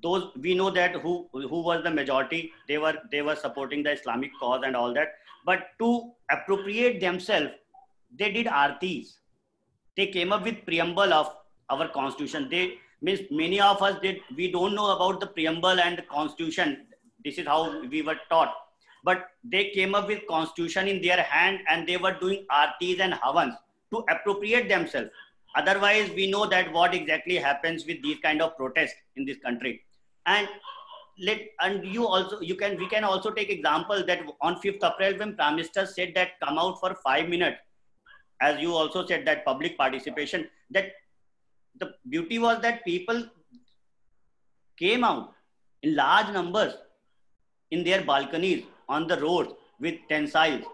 those we know that who who was the majority they were they were supporting the islamic cause and all that but to appropriate themselves they did artis they came up with preamble of our constitution they means many of us did we don't know about the preamble and the constitution this is how we were taught but they came up with constitution in their hand and they were doing artis and havans to appropriate themselves. Otherwise we know that what exactly happens with these kind of protests in this country. And let and you also you can we can also take example that on 5th april when prime minister said that come out for five minutes as you also said that public participation that the beauty was that people came out in large numbers in their balconies on the roads with tensiles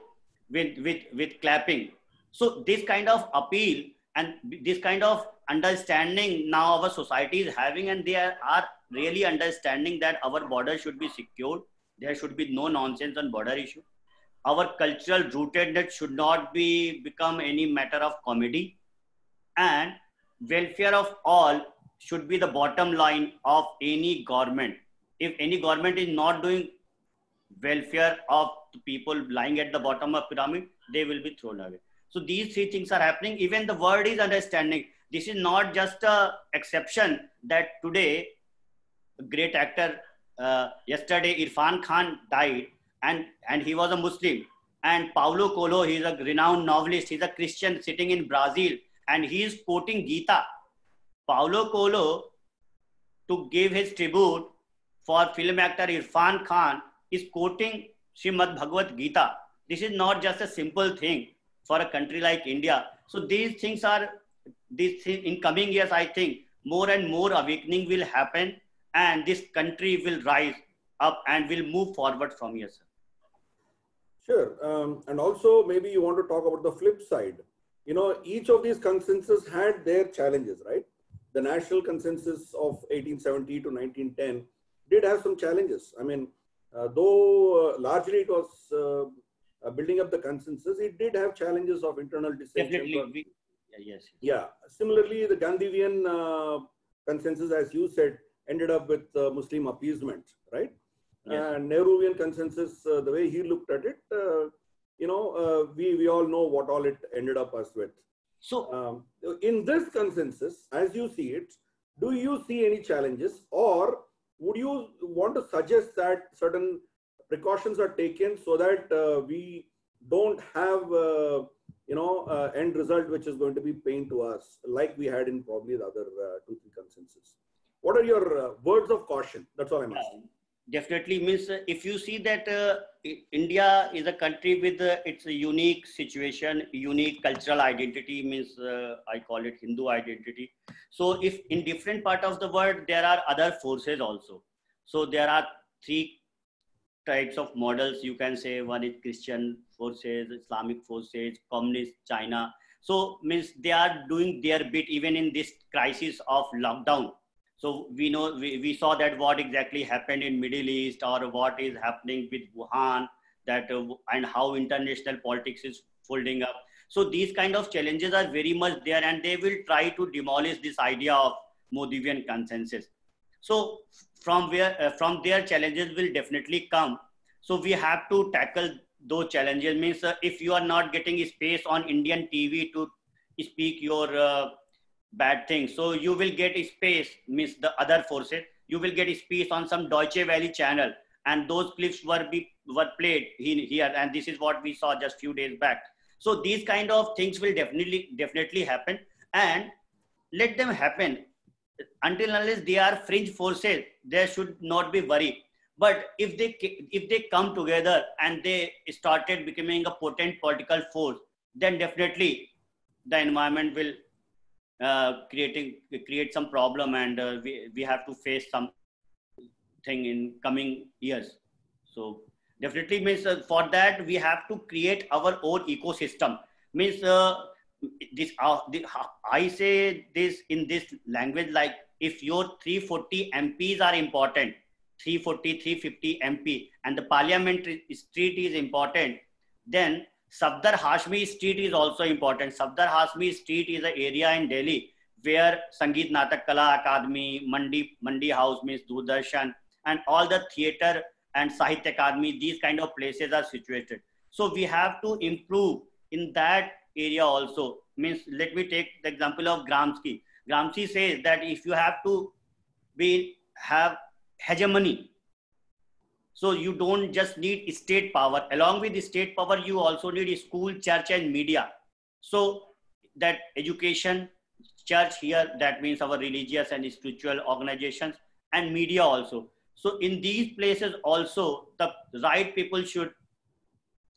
with with with clapping. So this kind of appeal and this kind of understanding now our society is having and they are, are really understanding that our border should be secured. There should be no nonsense on border issue. Our cultural rootedness should not be become any matter of comedy. And welfare of all should be the bottom line of any government. If any government is not doing welfare of the people lying at the bottom of pyramid they will be thrown away. So these three things are happening. Even the world is understanding. This is not just a exception that today a great actor uh, yesterday irfan khan died and and he was a muslim. And paulo coelho he is a renowned novelist. He's a christian sitting in brazil and he is quoting gita. Paulo coelho to give his tribute for film actor irfan khan is quoting Srimad Bhagavad Gita. This is not just a simple thing for a country like India. So these things are, these in coming years, I think more and more awakening will happen and this country will rise up and will move forward from here. Sir. Sure. Um, and also, maybe you want to talk about the flip side. You know, each of these consensus had their challenges, right? The national consensus of 1870 to 1910 did have some challenges. I mean, Uh, though uh, largely it was uh, uh, building up the consensus, it did have challenges of internal dissension. Definitely. Yeah, yes. Yeah. Similarly, the Gandhian uh, consensus, as you said, ended up with Muslim appeasement, right? Yes. And Nehruvian consensus, the way he looked at it, you know, we, we all know what all it ended up us with. So, um, in this consensus, as you see it, do you see any challenges or would you want to suggest that certain precautions are taken so that uh, we don't have uh, you know uh, end result which is going to be pain to us like we had in probably the other uh, two three consensus? What are your uh, words of caution? That's all i'm asking definitely means uh, if you see that uh, india is a country with uh, its unique situation unique cultural identity means uh, i call it hindu identity. So if in different part of the world there are other forces also. So there are three types of models you can say. One is christian forces islamic forces communist china. So means they are doing their bit even in this crisis of lockdown so we know we, we saw that what exactly happened in Middle East or what is happening with Wuhan that uh, and how international politics is folding up. So these kind of challenges are very much there and they will try to demolish this idea of Modivian consensus. So from where uh, from their challenges will definitely come. So we have to tackle those challenges means uh, if you are not getting space on Indian TV to speak your uh, bad things. So you will get space, miss the other forces. You will get space on some Deutsche Welle channel, and those clips were be were played here, and this is what we saw just few days back. So these kind of things will definitely definitely happen, and let them happen. Until unless they are fringe forces, there should not be worry. But if they if they come together and they started becoming a potent political force, then definitely the environment will uh, creating create some problem and uh, we, we have to face some thing in coming years. So definitely means uh, for that we have to create our own ecosystem. Means uh, this, uh, this i say this in this language like if your 340 mps are important 340 350 mp and the parliamentary street is important then Safdar Hashmi Street is also important. Safdar Hashmi Street is an area in Delhi where Sangeet Natak Kala Academy, Mandi, Mandi House means Doordarshan, and all the theater and Sahitya Academy, these kind of places are situated. So we have to improve in that area also. Means let me take the example of Gramsci. Gramsci says that if you have to be have hegemony so you don't just need state power. Along with the state power, you also need a school, church, and media. So that education, church here, that means our religious and spiritual organizations, and media also. So in these places also, the right people should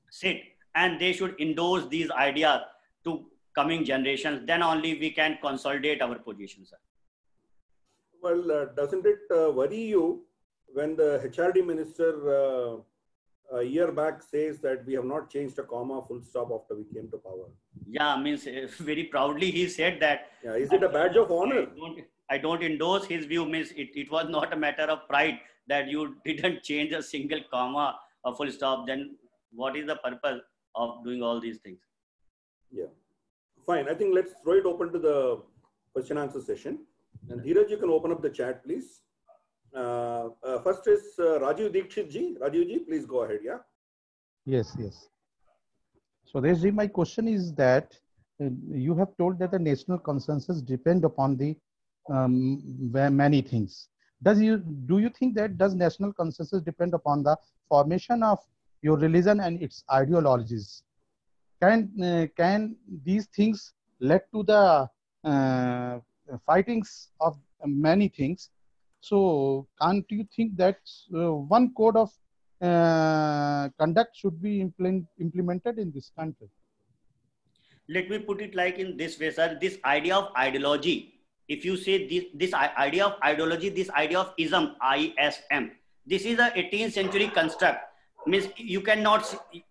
sit and they should endorse these ideas to coming generations. Then only we can consolidate our position, sir. Well, uh, doesn't it uh, worry you when the HRD minister uh, a year back says that we have not changed a comma full stop after we came to power. Yeah, means uh, very proudly he said that. Yeah, is it a badge of honor? I don't, I don't endorse his view. Means it, it was not a matter of pride that you didn't change a single comma a full stop. Then what is the purpose of doing all these things? Yeah, fine. I think let's throw it open to the question answer session. And Dheeraj, you can open up the chat, please. Uh, uh, first is uh, Rajiv Dikshit ji. Rajiv ji, please go ahead. Yeah. Yes, yes. So, Reshji, my question is that uh, you have told that the national consensus depend upon the um, many things. Does you do you think that does national consensus depend upon the formation of your religion and its ideologies? Can uh, can these things lead to the uh, fightings of many things so can't you think that uh, one code of uh, conduct should be implement, implemented in this country? Let me put it like in this way, sir. This idea of ideology, if you say this, this idea of ideology, this idea of ism, ISM, this is a 18th century construct. Means you cannot,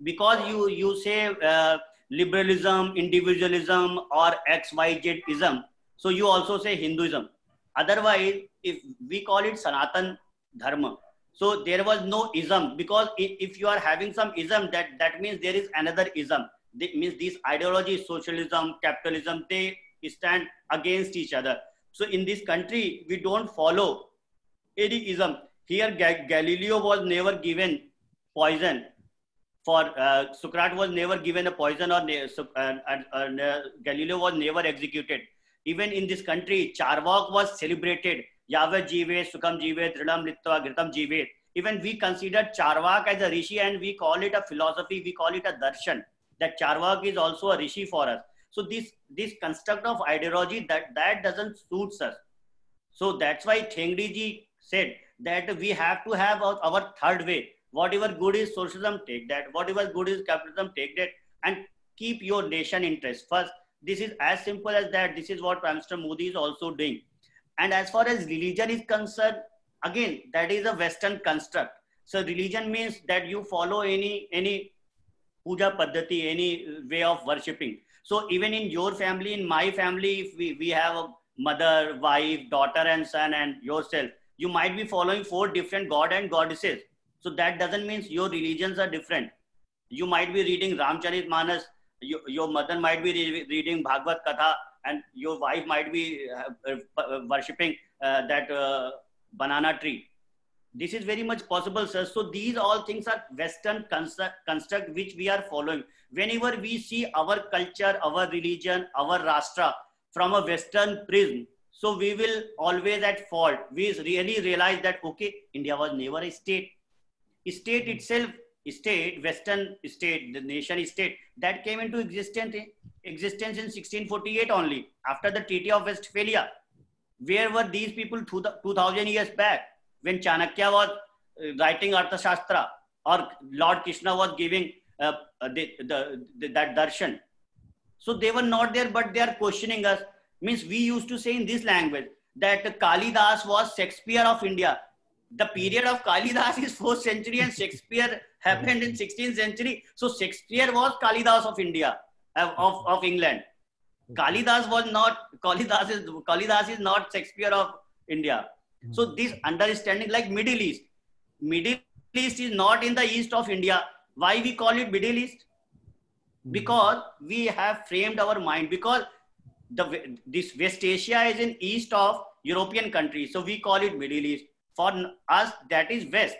because you, you say uh, liberalism, individualism, or XYZ ism, so you also say Hinduism. Otherwise, if we call it Sanatan Dharma, so there was no ism because if you are having some ism, that, that means there is another ism. That means these ideologies, socialism, capitalism, they stand against each other. So in this country, we don't follow any ism. Here, Galileo was never given poison. For uh, Socrates was never given a poison, or uh, uh, Galileo was never executed even in this country, Charvak was celebrated Yavat Jivet, Sukham Jivet, Dridam Litva, Gritam Jivet. Even we consider Charvak as a rishi and we call it a philosophy, we call it a darshan. That Charvak is also a rishi for us. So this, this construct of ideology, that, that doesn't suits us. So that's why Thengdi ji said that we have to have our, our third way. Whatever good is socialism, take that. Whatever good is capitalism, take that. And keep your nation interest first. This is as simple as that. This is what Prime Minister Modi is also doing. And as far as religion is concerned, again, that is a Western construct. So religion means that you follow any any puja paddhati, any way of worshipping. So even in your family, in my family, if we, we have a mother, wife, daughter, and son, and yourself, you might be following four different god and goddesses. So that doesn't mean your religions are different. You might be reading Ramcharit Manas, you, your mother might be re- reading Bhagavad Katha, and your wife might be uh, uh, worshipping uh, that uh, banana tree. This is very much possible, sir. So these all things are Western construct, construct which we are following. Whenever we see our culture, our religion, our Rashtra from a Western prism, so we will always at fault. We really realize that, okay, India was never a state. State itself, state, Western state, the nation state, that came into existence, existence in 1648 only, after the Treaty of Westphalia. Where were these people 2000 years back when Chanakya was uh, writing Arthashastra or Lord Krishna was giving uh, the, the, the, that darshan? So they were not there, but they are questioning us means we used to say in this language that Kalidas was Shakespeare of India. The period of Kalidas is 4th century and Shakespeare happened in 16th century. So Shakespeare was Kalidas of India, of, of England. Kalidas was not, Kalidas is, Kalidas is not Shakespeare of India. So mm-hmm. this understanding like Middle East. Middle East is not in the east of India. Why we call it Middle East? Mm-hmm. Because we have framed our mind because the this West Asia is in east of European countries, so we call it Middle East. For us, that is West,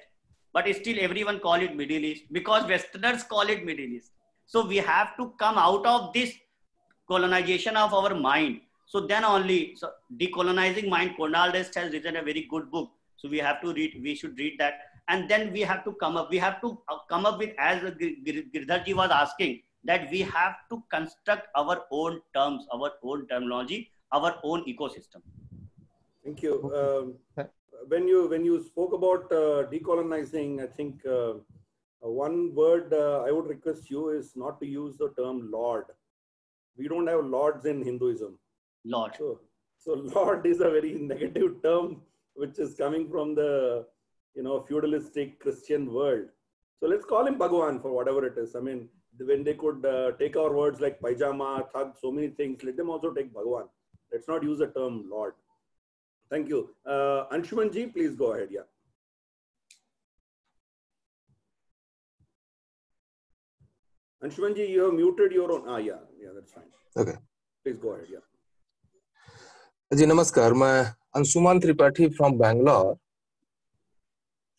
but still everyone call it Middle East because Westerners call it Middle East. So we have to come out of this colonization of our mind. So then only, so decolonizing mind. Cornel West has written a very good book. So we have to read. We should read that, and then we have to come up. We have to uh, come up with as Girdharji was asking that we have to construct our own terms, our own terminology, our own ecosystem. Thank you. Um, when you when you spoke about uh, decolonizing, I think uh, one word uh, I would request you is not to use the term Lord. We don't have lords in Hinduism. Lord. So, so Lord is a very negative term which is coming from the you know feudalistic Christian world. So let's call him Bhagwan for whatever it is. I mean, when they could uh, take our words like pajama, thug, so many things, let them also take Bhagwan. Let's not use the term Lord. Thank you. Uh, Anshuman ji, please go ahead. Yeah. Anshuman ji, you have muted your own. Ah, yeah, yeah, that's fine. Okay. Please go ahead. Yeah. जी नमस्कार मैं Anshuman Tripathi from Bangalore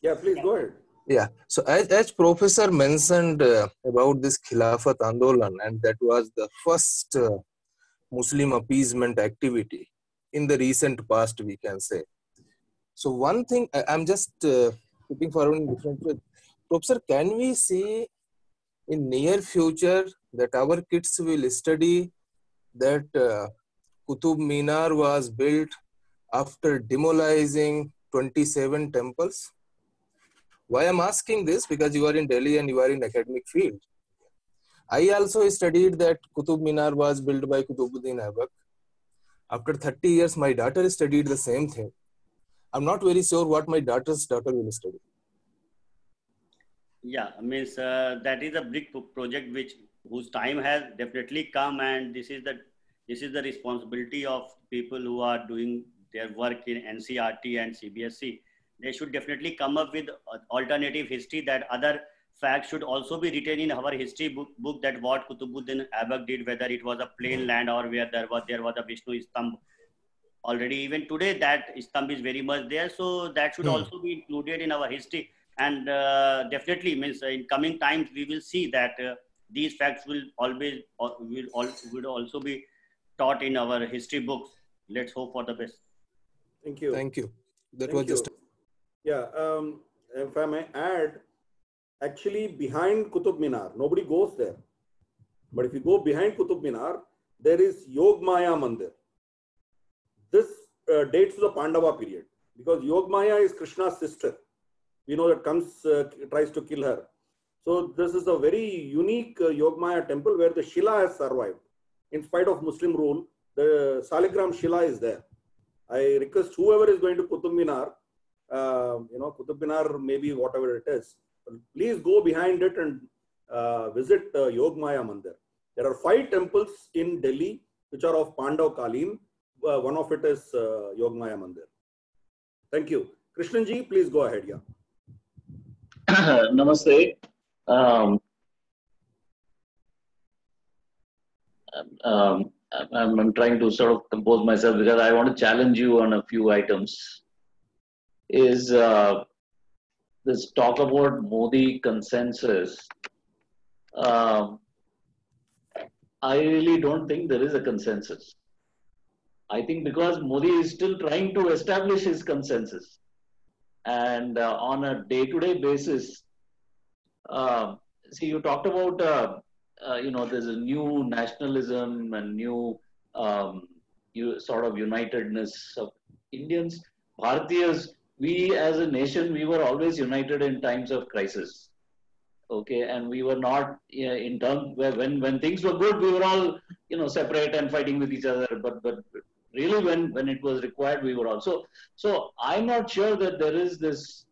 Yeah, please go ahead. Yeah. So as, as professor mentioned uh, about this Khilafat Andolan, and that was the first uh, Muslim appeasement activity in the recent past, we can say. So one thing I, am just uh, putting forward in different way. Professor, can we see in near future that our kids will study that uh, Qutub Minar was built after demolizing 27 temples? Why I'm asking this? Because you are in Delhi and you are in academic field. I also studied that Qutub Minar was built by Qutubuddin Aibak. After 30 years, my daughter studied the same thing. I'm not very sure what my daughter's daughter will study. Yeah, means uh, that is a big project which whose time has definitely come, and this is the this is the responsibility of people who are doing their work in NCERT and CBSE they should definitely come up with alternative history that other facts should also be written in our history book, book that what Qutubuddin Aibak did, whether it was a plain land or where there was there was a Vishnu Stambh. Already, even today, that Stambh is very much there. So that should mm. also be included in our history. And uh, definitely means in coming times we will see that uh, these facts will always uh, will, will also be taught in our history books. Let's hope for the best. Thank you. Thank you. That Thank was just. Yeah. Um, if I may add, actually behind Qutub Minar, nobody goes there. But if you go behind Qutub Minar, there is Yogmaya Mandir. This uh, dates to the Pandava period because Yogmaya is Krishna's sister. We know that Kans uh, tries to kill her. So this is a very unique uh, Yogmaya temple where the Shila has survived. In spite of Muslim rule, the Saligram Shila is there. I request whoever is going to Qutub Minar, uh, you know, Qutub Minar, maybe whatever it is, please go behind it and uh, visit uh, Yogmaya Mandir. There are five temples in Delhi which are of Pandav Kaleen. Uh, one of it is uh, Yogmaya Mandir. Thank you. Krishnanji, please go ahead. Yeah. Namaste. Um, um, I'm, I'm trying to sort of compose myself because I want to challenge you on a few items. Is uh, this talk about Modi consensus? Um, I really don't think there is a consensus. I think because Modi is still trying to establish his consensus. And uh, on a day to day basis, uh, see, you talked about, uh, uh, you know, there's a new nationalism and new um, you, sort of unitedness of Indians. Bharatiyas, we as a nation, we were always united in times of crisis. Okay, and we were not yeah, in terms where when when things were good, we were all you know separate and fighting with each other. But but really, when when it was required, we were also. So I'm not sure that there is this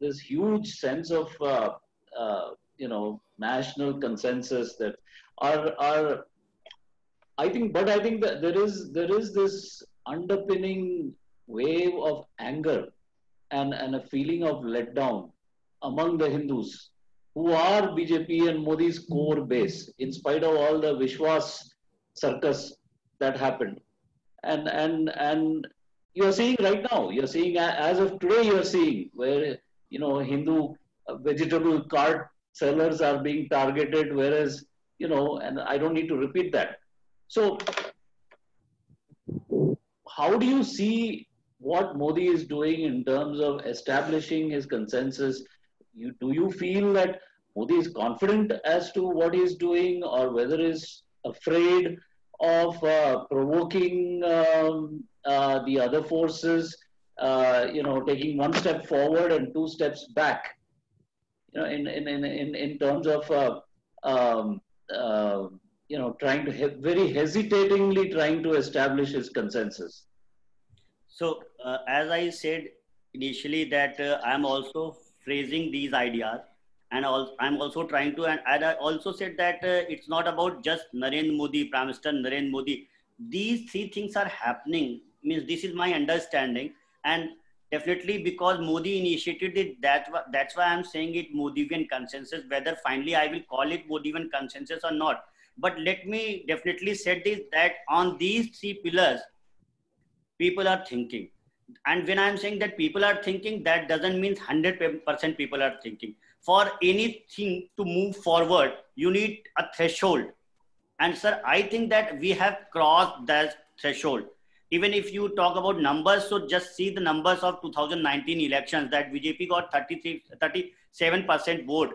this huge sense of uh, uh, you know national consensus that are are I think, but I think that there is there is this underpinning wave of anger and and a feeling of letdown among the Hindus who are BJP and Modi's core base, in spite of all the Vishwas circus that happened. And and and you're seeing right now, you're seeing as of today, you're seeing where you know Hindu uh, vegetable cart sellers are being targeted, whereas you know, and I don't need to repeat that. So, how do you see what Modi is doing in terms of establishing his consensus? You, do you feel that Modi is confident as to what he is doing, or whether he's afraid of uh, provoking um, uh, the other forces? Uh, you know, taking one step forward and two steps back. You know, in in in in, terms of uh, um, uh, you know, trying to he- very hesitatingly trying to establish his consensus. So, uh, as I said initially, that uh, I'm also phrasing these ideas, and I'm also trying to, and, and I also said that uh, it's not about just Narendra Modi, Prime Minister Narendra Modi. These three things are happening. Means this is my understanding, and definitely because Modi initiated it, that that's why I'm saying it Modivian consensus. Whether finally I will call it Modivian consensus or not, but let me definitely say this that on these three pillars, people are thinking. And when I'm saying that people are thinking, that doesn't mean 100% people are thinking. For anything to move forward, you need a threshold. And sir, I think that we have crossed that threshold. Even if you talk about numbers, so just see the numbers of 2019 elections that BJP got 33, 37% vote,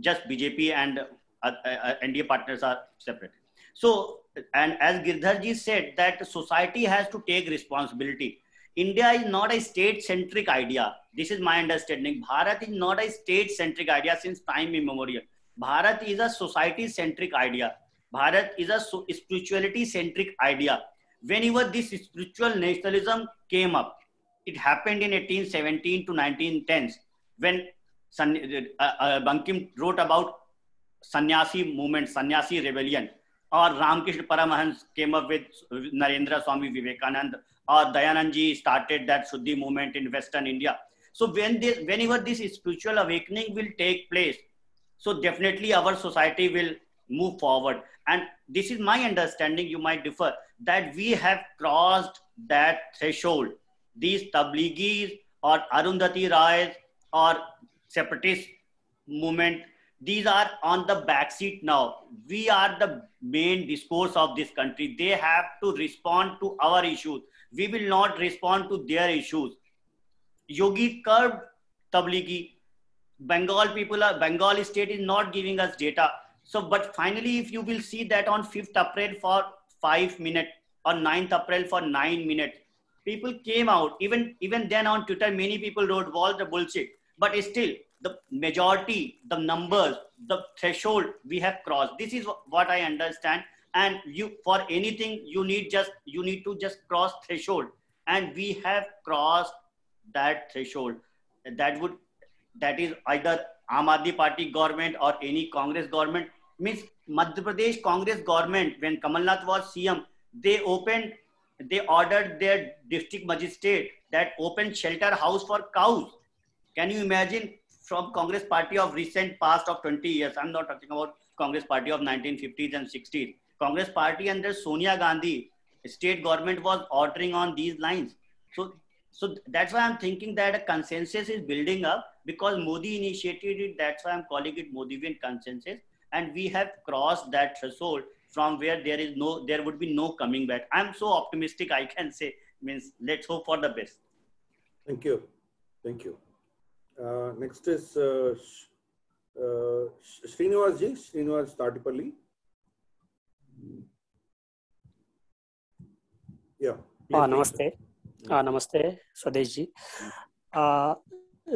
just BJP and uh, uh, NDA partners are separate. So, and as Girdharji said, that society has to take responsibility. India is not a state-centric idea. This is my understanding. Bharat is not a state-centric idea since time immemorial. Bharat is a society-centric idea. Bharat is a spirituality-centric idea. Whenever this spiritual nationalism came up, it happened in 1817 to 1910s when San, uh, uh, Bankim wrote about sannyasi movement, sannyasi rebellion, or Ramkrishna Paramhans came up with Narendra Swami Vivekananda, or Dayanandji started that Shuddhi movement in Western India. So when this, whenever this spiritual awakening will take place, so definitely our society will move forward. And this is my understanding, you might differ, that we have crossed that threshold. These Tablighis or Arundhati Roy or separatist movement these are on the back seat now. We are the main discourse of this country. They have to respond to our issues. We will not respond to their issues. Yogi curbed Tablighi. Bengal people are, Bengal state is not giving us data. So, but finally, if you will see that on 5th April for five minutes or 9th April for nine minutes, people came out. Even, even then on Twitter, many people wrote, wall the bullshit. But still, the majority, the numbers, the threshold we have crossed. This is what I understand. And you, for anything, you need just, you need to just cross threshold. And we have crossed that threshold. That would, that is either Aam Party government or any Congress government. Means Madhya Pradesh Congress government, when Kamal Nath was CM, they opened, they ordered their district magistrate that open shelter house for cows. Can you imagine from Congress party of recent past of 20 years. I'm not talking about Congress party of 1950s and 60s. Congress party under Sonia Gandhi, state government was ordering on these lines. So, so that's why I'm thinking that a consensus is building up because Modi initiated it. That's why I'm calling it Modivian consensus. And we have crossed that threshold from where there is no, there would be no coming back. I'm so optimistic. I can say means let's hope for the best. Thank you. Thank you. Uh, next is uh, uh, Srinivas ji, Srinivas Tatipalli. Yeah. Uh, namaste. Uh, namaste, Swadesh. Uh,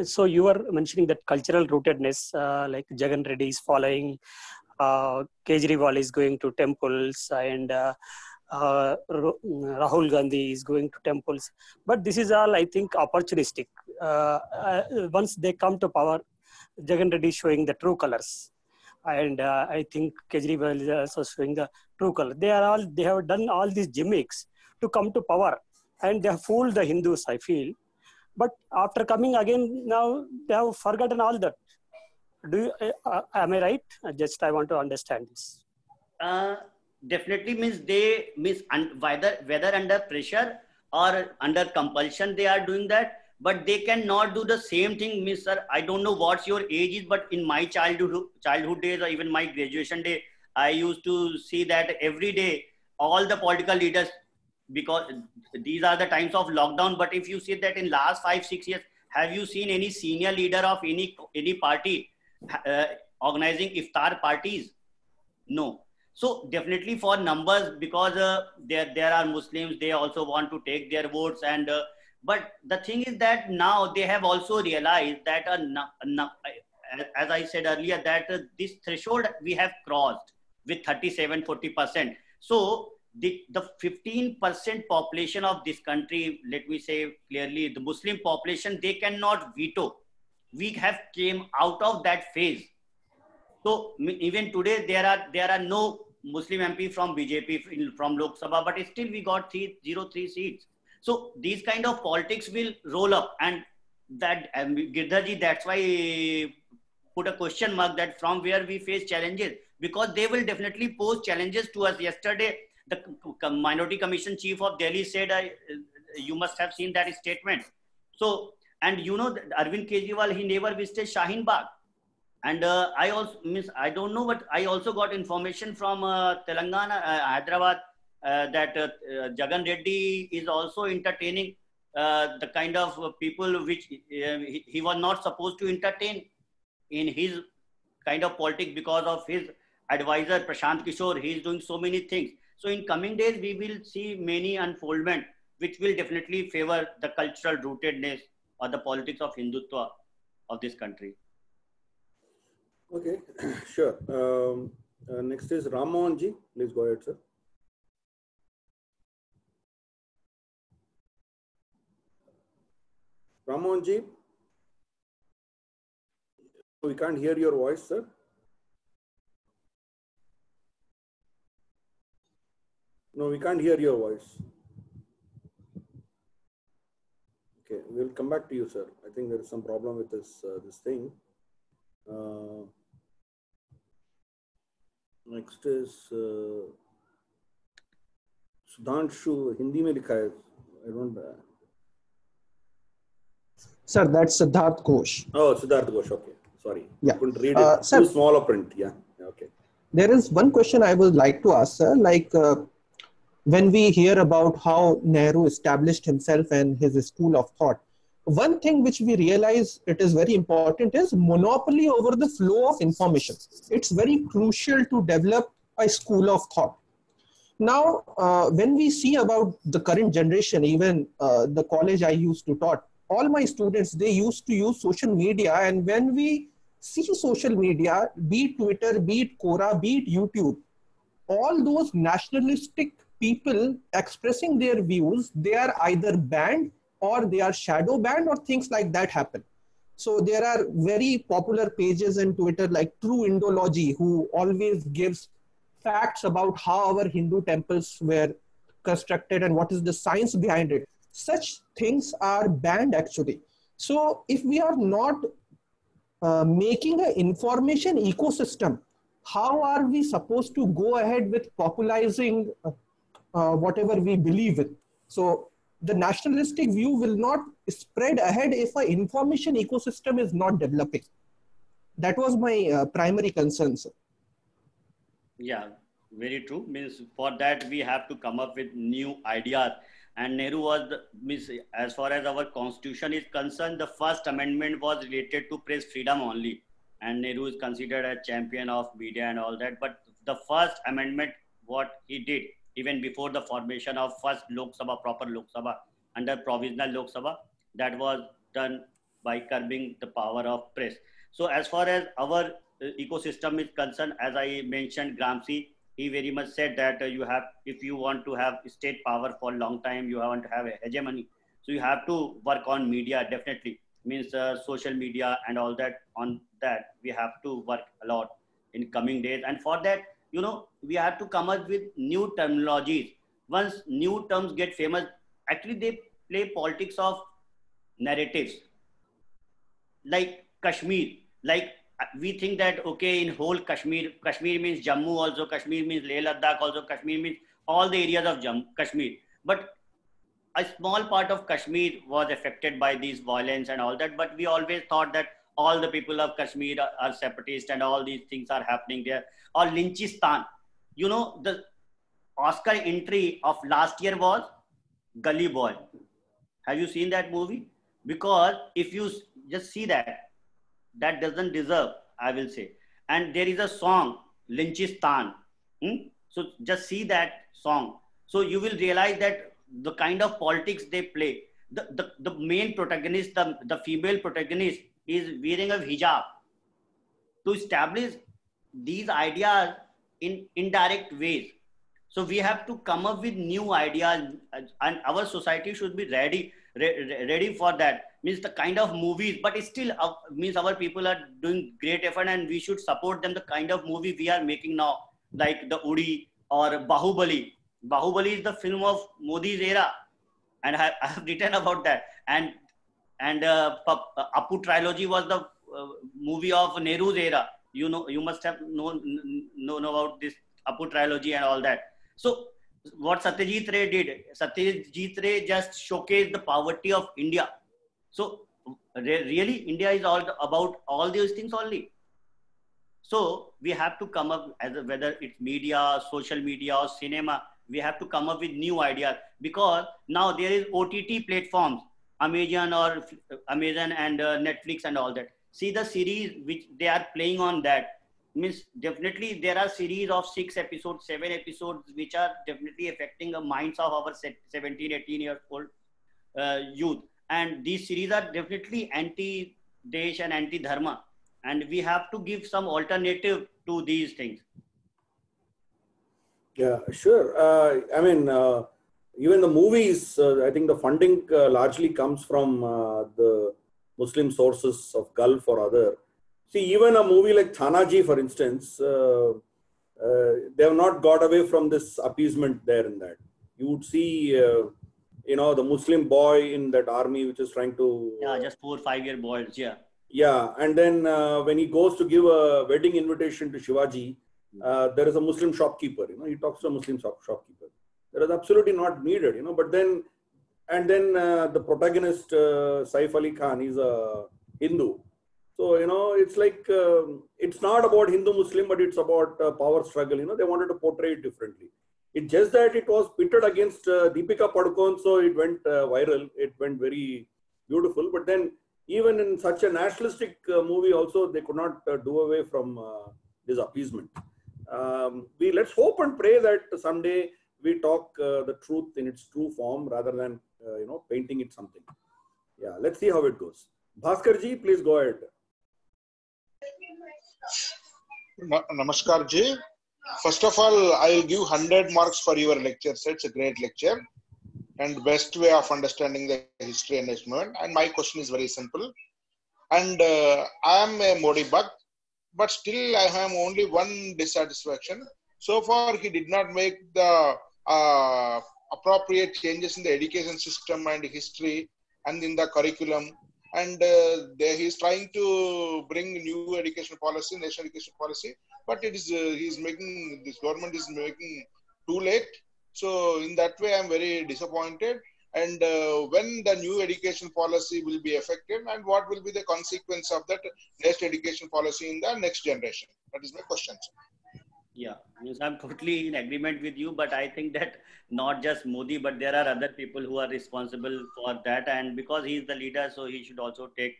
so you were mentioning that cultural rootedness, uh, like Jagan Reddy is following, uh, Kejriwal is going to temples, and uh, uh, Rahul Gandhi is going to temples. But this is all, I think, opportunistic. Once they come to power, Jagan Reddy is showing the true colors. And uh, I think Kejriwal is also showing the true color. They are all, they have done all these gimmicks to come to power. And they have fooled the Hindus, I feel. But after coming again, now they have forgotten all that. Do you, uh, am I right? Just I want to understand this. Uh, definitely means they means un- whether whether under pressure or under compulsion they are doing that but they cannot do the same thing means sir. I don't know what's your age is but in my childhood childhood days or even my graduation day i used to see that every day all the political leaders because these are the times of lockdown. But if you see that in last 5 6 years have you seen any senior leader of any any party uh, organizing iftar parties? No. So definitely for numbers, because uh, there there are Muslims, they also want to take their votes. And uh, but the thing is that now they have also realized that uh, as I said earlier, that uh, this threshold we have crossed with 37, 40 percent. So the the 15 percent population of this country, let me say clearly, the Muslim population, they cannot veto. We have came out of that phase so even today, there are there are no Muslim MP from BJP from Lok Sabha, but still we got 03 seats. So these kind of politics will roll up, and that um, Girdharji, that's why put a question mark that from where we face challenges because they will definitely pose challenges to us. Yesterday, the Minority Commission Chief of Delhi said, I, "You must have seen that statement." So, and you know, Arvind Kejriwal, he never visited Shaheen Bagh and uh, I also miss, I don't know, but I also got information from uh, Telangana, uh, Hyderabad, that uh, uh, Jagan Reddy is also entertaining the kind of people which he, he, was not supposed to entertain in his kind of politics because of his advisor Prashant Kishore. He is doing so many things. So in coming days, we will see many unfoldment, which will definitely favor the cultural rootedness or the politics of Hindutva of this country. Okay, sure. Um, uh, next is Ram Mohan ji. Please go ahead, sir. Ram Mohan ji. We can't hear your voice, sir. No, we can't hear your voice. Okay, we'll come back to you, sir. I think there is some problem with this uh, this thing. Uh, next is Sudhanshu Hindi में लिखा है I don't sir that's siddharth ghosh. Oh siddharth ghosh okay. Sorry. Yeah. Couldn't read it. Uh, sir, too small a print yeah. Okay. There is one question i would like to ask sir. Like uh, when we hear about how Nehru established himself and his school of thought, one thing which we realize it is very important is monopoly over the flow of information. It's very crucial to develop a school of thought. Now, uh, when we see about the current generation, even uh, the college I used to taught, all my students, they used to use social media. And when we see social media, be it Twitter, be it Quora, be it YouTube, all those nationalistic people expressing their views, they are either banned or they are shadow banned or things like that happen. So there are very popular pages in Twitter like True Indology who always gives facts about how our Hindu temples were constructed and what is the science behind it. Such things are banned actually. So if we are not uh, making an information ecosystem, how are we supposed to go ahead with popularizing uh, uh, whatever we believe in? So the nationalistic view will not spread ahead if an information ecosystem is not developing. That was my uh, primary concern, sir. Yeah, very true. Means for that we have to come up with new ideas. And Nehru was the, as far as our constitution is concerned, the first amendment was related to press freedom only. And Nehru is considered a champion of media and all that. But the first amendment, what he did, even before the formation of first Lok Sabha, proper Lok Sabha, under provisional Lok Sabha, that was done by curbing the power of press. So as far as our uh, ecosystem is concerned, as I mentioned, Gramsci, he very much said that uh, you have, if you want to have state power for a long time, you want to have a hegemony. So you have to work on media, definitely. Means uh, social media and all that. On that, we have to work a lot in coming days. And for that, you know, we have to come up with new terminologies. Once new terms get famous, actually they play politics of narratives. Like Kashmir, like we think that okay in whole kashmir kashmir means jammu also kashmir means leh ladakh also kashmir means all the areas of jammu kashmir. But a small part of kashmir was affected by these violence and all that but we always thought that all the people of kashmir are, are separatist and all these things are happening there. Or lynchistan you know the oscar entry of last year was gully boy. Have you seen that movie? Because if you just see that that doesn't deserve, I will say. And there is a song, Lynchistan. Hmm? So just see that song. So you will realize that the kind of politics they play, the, the, the main protagonist, the, the female protagonist is wearing a hijab to establish these ideas in indirect ways. So we have to come up with new ideas and our society should be ready, re- ready for that. Means the kind of movies but still uh, means our people are doing great effort and we should support them the kind of movie we are making now like the Uri or bahubali. Bahubali is the film of modi's era and i, I have written about that. And and uh, apu trilogy was the uh, movie of nehru's era. You know you must have known known about this apu trilogy and all that so what satyajit ray did satyajit ray just showcased the poverty of india so really, India is all about all these things only. So we have to come up as a, whether it's media, social media, or cinema. We have to come up with new ideas because now there is OTT platforms, Amazon or Amazon and uh, Netflix and all that. See the series which they are playing on that means definitely there are series of six episodes, seven episodes which are definitely affecting the minds of our 17, 18 years old uh, youth. And these series are definitely anti desh and anti dharma and we have to give some alternative to these things. Yeah sure. Uh, i mean uh, even the movies uh, i think the funding uh, largely comes from uh, the muslim sources of gulf or other see even a movie like Tanhaji for instance uh, they have not got away from this appeasement there in that. You would see you know the muslim boy in that army which is trying to yeah just four five year boys yeah. Yeah and then uh, when he goes to give a wedding invitation to shivaji uh, there is a muslim shopkeeper you know he talks to a muslim shop, shopkeeper. That is absolutely not needed you know but then and then uh, the protagonist uh, saif ali khan is a hindu so you know it's like um, it's not about hindu muslim but it's about uh, power struggle you know they wanted to portray it differently It's just that it was pitted against uh, Deepika Padukone, so it went uh, viral. It went very beautiful. But then, even in such a nationalistic uh, movie, also they could not uh, do away from uh, this appeasement. Um, we let's hope and pray that someday we talk the truth in its true form rather than you know painting it something. Yeah, let's see how it goes. Bhaskarji, please go ahead. Namaskar ji. First of all, I will give 100 marks for your lecture. It's a great lecture and best way of understanding the history and movement. And my question is very simple. And uh, I am a Modi bug, but still I have only one dissatisfaction. So far, he did not make the uh, appropriate changes in the education system and history and in the curriculum and uh, he is trying to bring new education policy, national education policy, but it is uh, he is making this government is making too late. So in that way, I am very disappointed. And uh, when the new education policy will be effective, and what will be the consequence of that next education policy in the next generation? That is my question. Yeah, I'm totally in agreement with you, but I think that not just Modi, but there are other people who are responsible for that. And because he's the leader, so he should also take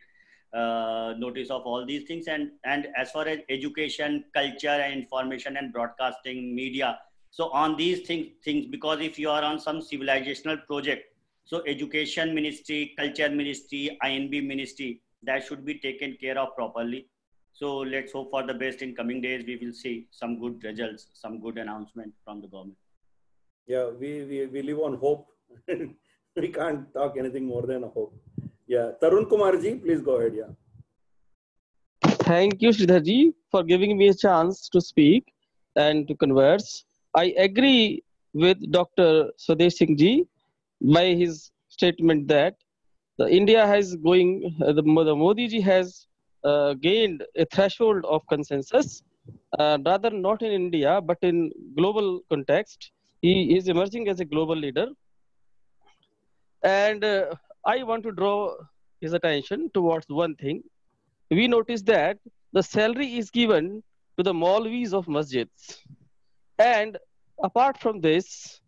uh, notice of all these things. And and as far as education, culture, and information and broadcasting, media, so on these things, things because if you are on some civilizational project, so education ministry, culture ministry, I&B ministry, that should be taken care of properly so let's hope for the best in coming days. We will see some good results, some good announcement from the government. Yeah, we, we, we live on hope. we can't talk anything more than a hope. Yeah, Tarun Kumarji, please go ahead. Yeah. Thank you, Sridharji, for giving me a chance to speak and to converse. I agree with Dr. Swadesh Singh ji by his statement that the India has going, uh, the, the Modi ji has uh, gained a threshold of consensus, uh, rather not in India, but in global context. He is emerging as a global leader. And uh, I want to draw his attention towards one thing. We notice that the salary is given to the Maulvis of masjids. And apart from this,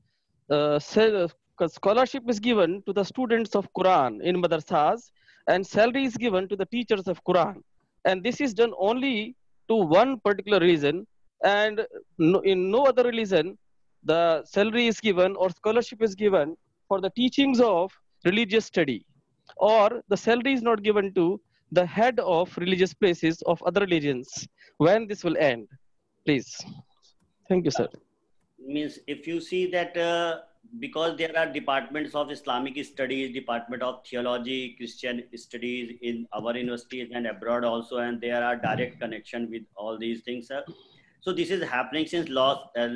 uh, scholarship is given to the students of Quran in madrasas and salary is given to the teachers of Quran. And this is done only to one particular reason, and no, in no other reason, the salary is given or scholarship is given for the teachings of religious study, or the salary is not given to the head of religious places of other religions. When this will end, please. Thank you, sir. Means if you see that. Uh because there are departments of Islamic studies, department of theology, Christian studies in our universities and abroad also, and there are direct connection with all these things. So this is happening since last, uh,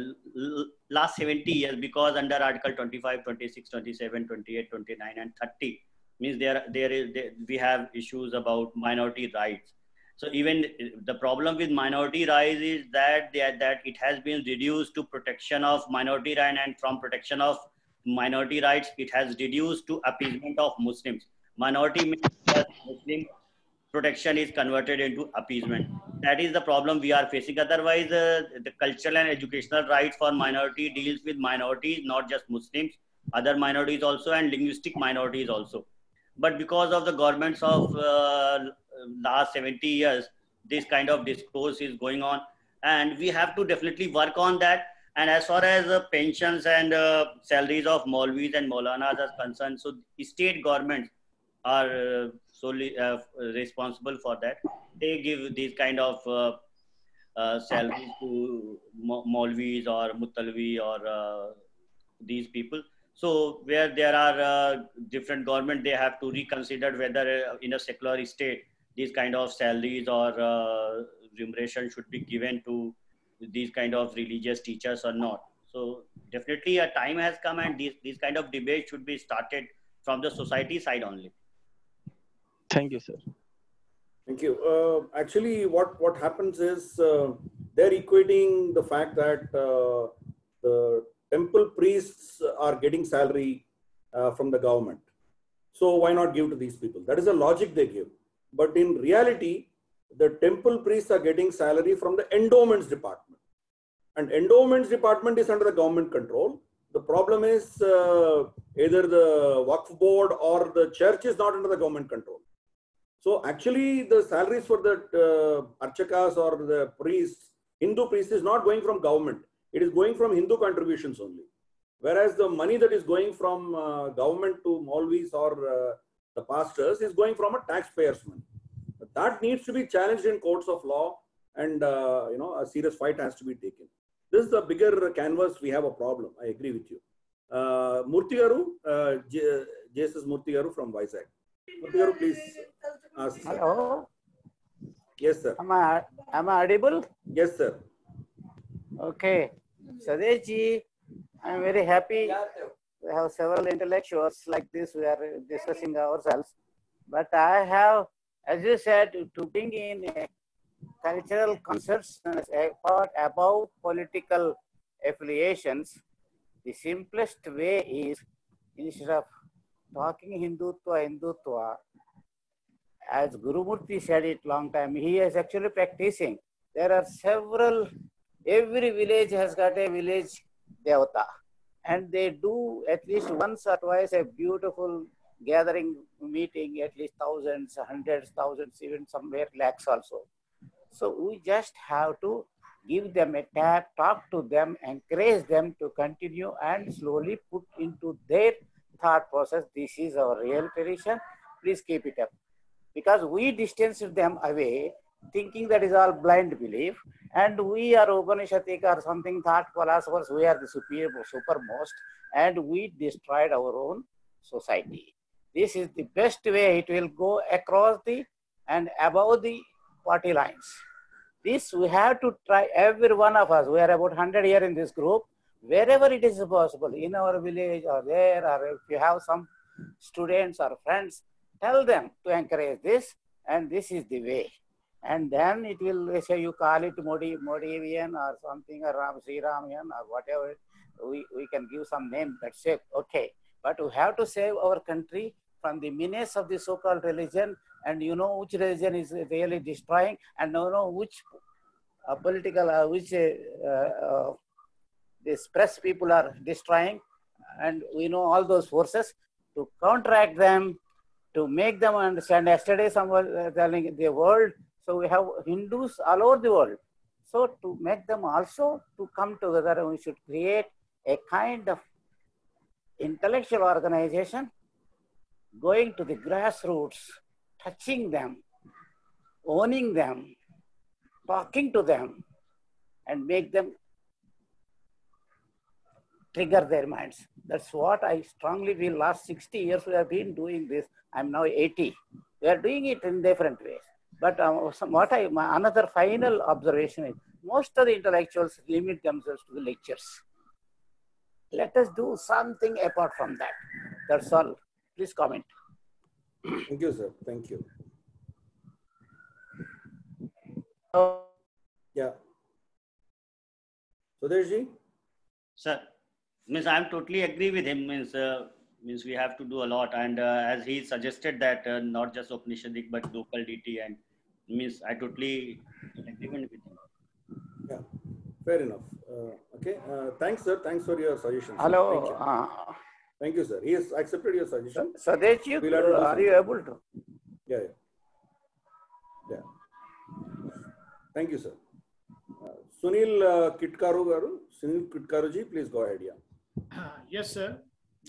last 70 years because under Article 25, 26, 27, 28, 29, and 30 means there, there is, there, we have issues about minority rights. So even the problem with minority rights is that that it has been reduced to protection of minority rights, and from protection of minority rights, it has reduced to appeasement of Muslims. Minority Muslim protection is converted into appeasement. That is the problem we are facing. Otherwise, uh, the cultural and educational rights for minority deals with minorities, not just Muslims, other minorities also, and linguistic minorities also. But because of the governments of uh, last 70 years, this kind of discourse is going on. And we have to definitely work on that. And as far as uh, pensions and uh, salaries of Maulvis and Maulanas are concerned, so state governments are uh, solely uh, responsible for that. They give these kind of uh, uh, salaries to Maulvis or Mutalvi or these people. So where there are different government, they have to reconsider whether in a secular state these kind of salaries or uh, remuneration should be given to these kind of religious teachers or not. So definitely a time has come and these, these kind of debates should be started from the society side only. Thank you, sir. Thank you. Uh, actually, what, what happens is uh, they're equating the fact that uh, the temple priests are getting salary uh, from the government. So why not give to these people? That is the logic they give. But in reality, the temple priests are getting salary from the endowments department. and endowments department is under the government control. The problem is uh, either the Waqf board or the church is not under the government control. So actually the salaries for the uh, archakas or the priests, Hindu priests is not going from government. It is going from Hindu contributions only. Whereas the money that is going from uh, government to Maulvis or uh, the pastors is going from a taxpayer's money. But that needs to be challenged in courts of law and uh, you know a serious fight has to be taken. This is the bigger canvas. We have a problem. I agree with you. Uh, Murthy Garu, uh, J- J.S. Murthy Garu from Vizag. Murthy Garu, please ask. Hello, Yes, sir. am I, am I audible? Yes, sir. Okay. Swadesh ji, I'm very happy. We have several intellectuals like this. We are discussing ourselves. But I have, as you said, to bring in a cultural concerns about, about political affiliations. The simplest way is instead of talking Hindutva, Hindutva, as Gurumurthy said it long time, he is actually practicing. There are several, every village has got a village devata. And they do at least once or twice a beautiful gathering meeting, at least thousands, hundreds, thousands, even somewhere lakhs also. So we just have to give them a tap, talk to them, encourage them to continue and slowly put into their thought process. This is our real tradition. Please keep it up because we distanced them away thinking that is all blind belief. And we are Upanishadic or something thought philosophers we are the superior supermost and we destroyed our own society. This is the best way it will go across the and above the party lines. This we have to try every one of us we are about 100 here in this group wherever it is possible in our village or there or if you have some students or friends tell them to encourage this and this is the way and then it will say you call it Modi Modivian or something or Ram Sri Ramian or whatever. We, we can give some name that's it okay. But we have to save our country from the menace of the so-called religion. And you know which religion is really destroying and you know which uh, political uh, which uh, uh, this press people are destroying. And we know all those forces to counteract them to make them understand. Yesterday, someone was telling the world, so we have Hindus all over the world. So to make them also to come together, we should create a kind of intellectual organization going to the grassroots, touching them, owning them, talking to them, and make them trigger their minds. That's what I strongly feel. Last 60 years we have been doing this. I'm now 80. We are doing it in different ways. But um, some- what I my another final observation is most of the intellectuals limit themselves to the lectures. Let us do something apart from that. That's all. Please comment. Thank you, sir. Thank you. So, Yeah. Swadesh ji? Sir, means I'm totally agree with him. Means uh, means we have to do a lot, and uh, as he suggested that uh, not just Upanishadic but local DT, and means I totally agreement with him. Yeah. Fair enough. Uh, okay. Uh, thanks, sir. Thanks for your suggestion. sir. hello. Thank you. Uh, Thank you, sir. He has accepted your suggestion. Sadesh, you, We'll are you able to? Yeah, yeah. Yeah. Thank you, sir. Uh, Sunil uh, Kitkaru garu, Sunil Kitkaru ji, please go ahead. Yeah. Uh, Yes, sir.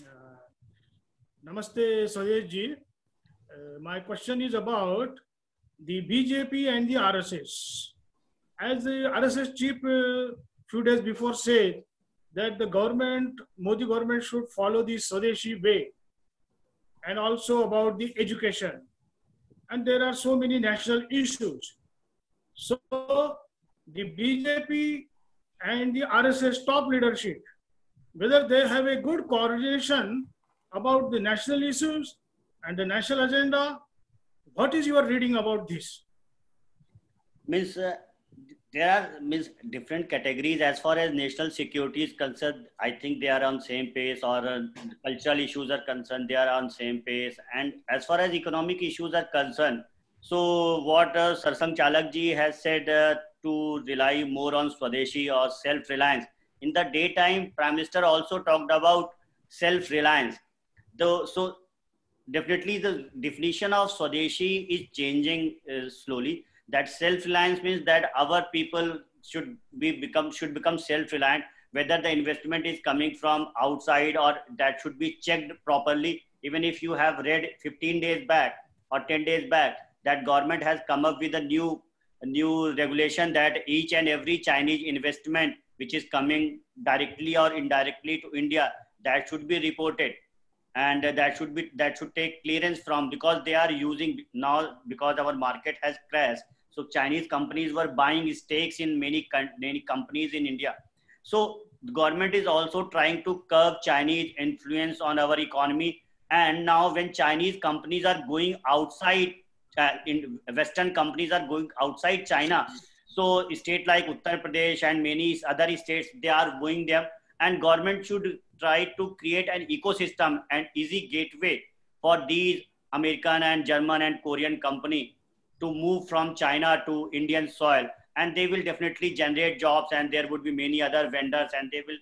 Uh, Namaste, Sadesh ji. Uh, my question is about the BJP and the RSS. As the RSS chief uh, few days before said that the government, Modi government should follow the Swadeshi way and also about the education. And there are so many national issues. So the BJP and the RSS top leadership whether they have a good coordination about the national issues and the national agenda. What is your reading about this? means uh, there are means different categories as far as national security is concerned i think they are on same pace or uh, cultural issues are concerned they are on same pace and as far as economic issues are concerned so what uh, Sarsanghchalak ji has said uh, to rely more on Swadeshi or self-reliance. In the daytime, Prime Minister also talked about self-reliance. Though, so definitely the definition of Swadeshi is changing uh, slowly. That self-reliance means that our people should be become should become self-reliant. Whether the investment is coming from outside or that should be checked properly. Even if you have read 15 days back or 10 days back, that government has come up with a new new regulation that each and every Chinese investment which is coming directly or indirectly to India that should be reported and that should be that should take clearance from because they are using now because our market has crashed. So chinese companies were buying stakes in many many companies in india. So the government is also trying to curb chinese influence on our economy. And now when chinese companies are going outside uh, in western companies are going outside china. So state like uttar pradesh and many other states they are going there and government should try to create an ecosystem and easy gateway for these american and german and korean company to move from china to indian soil. And they will definitely generate jobs and there would be many other vendors and they will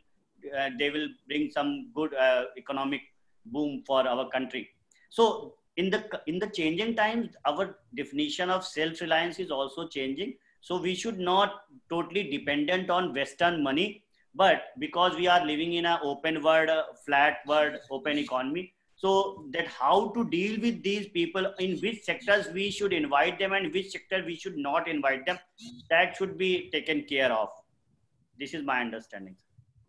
uh, they will bring some good uh, economic boom for our country. So in the in the changing times our definition of self reliance is also changing. So we should not totally dependent on western money but because we are living in an open world flat world open economy so that how to deal with these people in which sectors we should invite them and which sector we should not invite them that should be taken care of. This is my understanding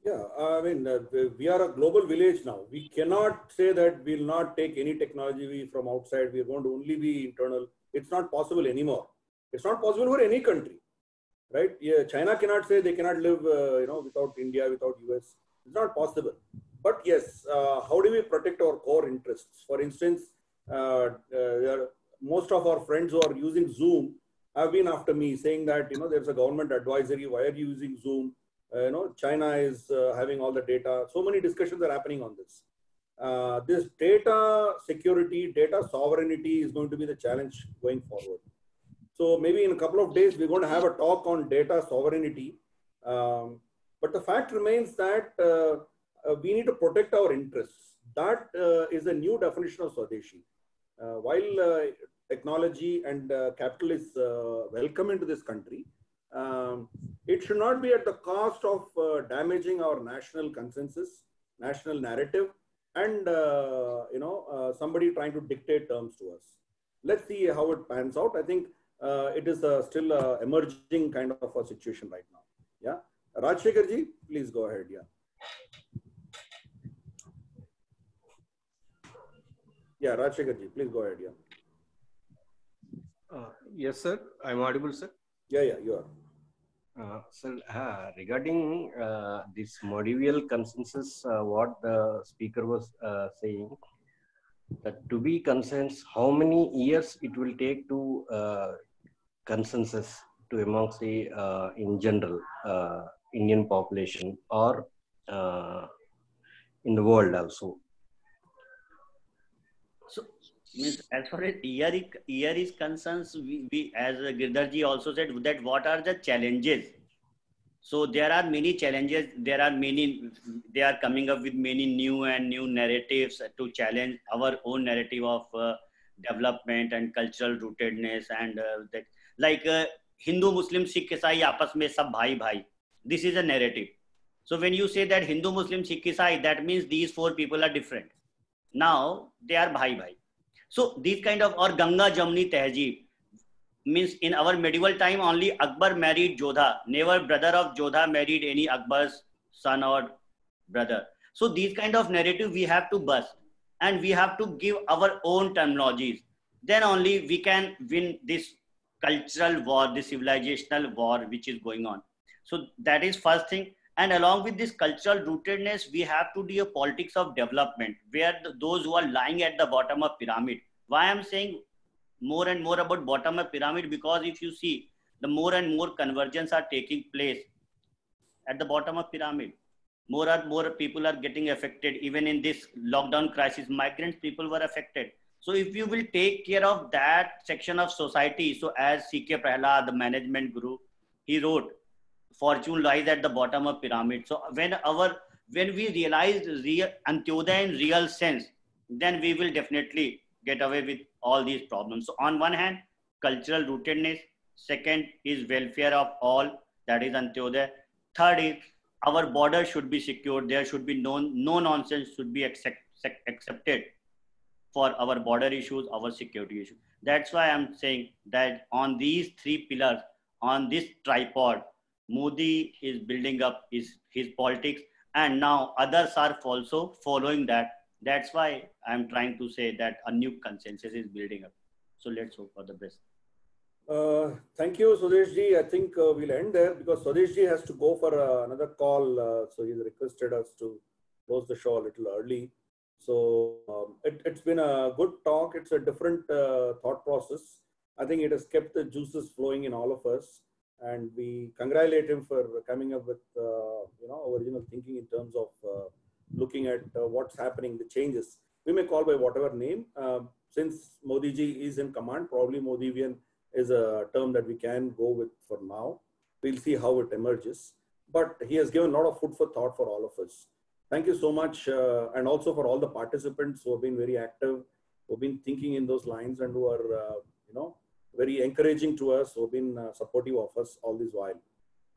yeah i mean uh, we are a global village now. We cannot say that we'll not take any technology from outside. We're going to only be internal. It's not possible anymore. It's not possible for any country right? Yeah, China cannot say they cannot live, uh, you know, without India, without US. It's not possible. But yes, uh, how do we protect our core interests? For instance, uh, uh most of our friends who are using Zoom have been after me saying that, you know, there's a government advisory. Why are you using Zoom? Uh, you know, China is uh, having all the data. So many discussions are happening on this. this data security, data sovereignty is going to be the challenge going forward. So maybe in a couple of days, we're going to have a talk on data sovereignty. Um, but the fact remains that uh, uh, we need to protect our interests. That uh, is a new definition of Swadeshi. Uh, while uh, technology and capital is welcome into this country, um, it should not be at the cost of damaging our national consensus, national narrative, and you know somebody trying to dictate terms to us. Let's see how it pans out. I think it is uh, still a emerging kind of a situation right now. Yeah. Rajshekhar ji, please go ahead. Yeah. Yeah, Rajshekhar ji, please go ahead. Yeah. Uh, yes, sir. I'm audible, sir. Yeah, yeah, you are. Uh, sir, uh, regarding uh, this Modivian consensus, uh, what the speaker was uh, saying, that to be consensus, how many years it will take to uh, consensus to amongst the uh, in general uh, Indian population or uh, in the world also. So, as far as year, year is concerned, we, we as Girdharji also said that what are the challenges? So there are many challenges. There are many. They are coming up with many new and new narratives to challenge our own narrative of uh, development and cultural rootedness and uh, that like uh, Hindu, Muslim, Sikh, Isai, apas mein sab bhai bhai. This is a narrative. So when you say that Hindu, Muslim, Sikh, Isai, that means these four people are different. Now they are bhai bhai. So these kind of or Ganga, Jamni, Tehjeeb means in our medieval time only Akbar married Jodha. Never brother of Jodha married any Akbar's son or brother. So these kind of narrative we have to bust and we have to give our own terminologies. Then only we can win this cultural war, the civilizational war which is going on. So that is first thing. And along with this cultural rootedness, we have to do a politics of development where the, those who are lying at the bottom of pyramid. Why I'm saying more and more about bottom of pyramid because if you see the more and more convergence are taking place at the bottom of pyramid more and more people are getting affected even in this lockdown crisis migrant people were affected so if you will take care of that section of society, so as CK Prahalad, the management guru, he wrote, "Fortune lies at the bottom of pyramid." So when our when we realize real Antyodaya in real sense, then we will definitely get away with all these problems. So on one hand, cultural rootedness. Second is welfare of all. That is Antyodaya. Third is our border should be secured. There should be no no nonsense should be accept, accepted for our border issues, our security issues. That's why I'm saying that on these three pillars, on this tripod, Modi is building up his, his politics, and now others are also following that. That's why I'm trying to say that a new consensus is building up. So let's hope for the best. Uh, thank you, Swadesh I think uh, we'll end there because Swadesh has to go for uh, another call. Uh, so he's requested us to close the show a little early. So um, it, has been a good talk. It's a different uh, thought process. I think it has kept the juices flowing in all of us. And we congratulate him for coming up with, uh, you know, original thinking in terms of looking at what's happening, the changes. We may call by whatever name. Um, since Modi ji is in command, probably Modivian is a term that we can go with for now. We'll see how it emerges. But he has given a lot of food for thought for all of us. Thank you so much. Uh, and also for all the participants who have been very active, who have been thinking in those lines and who are, uh, you know, very encouraging to us, who have been uh, supportive of us all this while.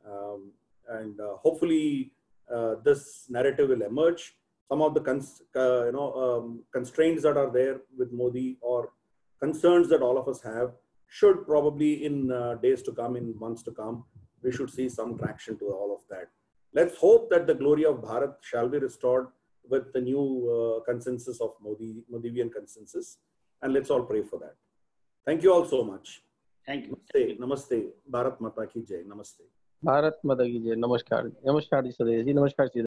Um, and uh, hopefully uh, this narrative will emerge. Some of the uh, you know um, constraints that are there with Modi or concerns that all of us have should probably in days to come, in months to come, we should see some traction to all of that. Let's hope that the glory of Bharat shall be restored with the new uh, consensus of Modi, Modivian consensus. And let's all pray for that. Thank you all so much. Thank you. Namaste. Namaste. Bharat Mata ki jai. Namaste. Bharat Mata ki jai. Namaskar. Namaskar, Ji Namaskar, Ji.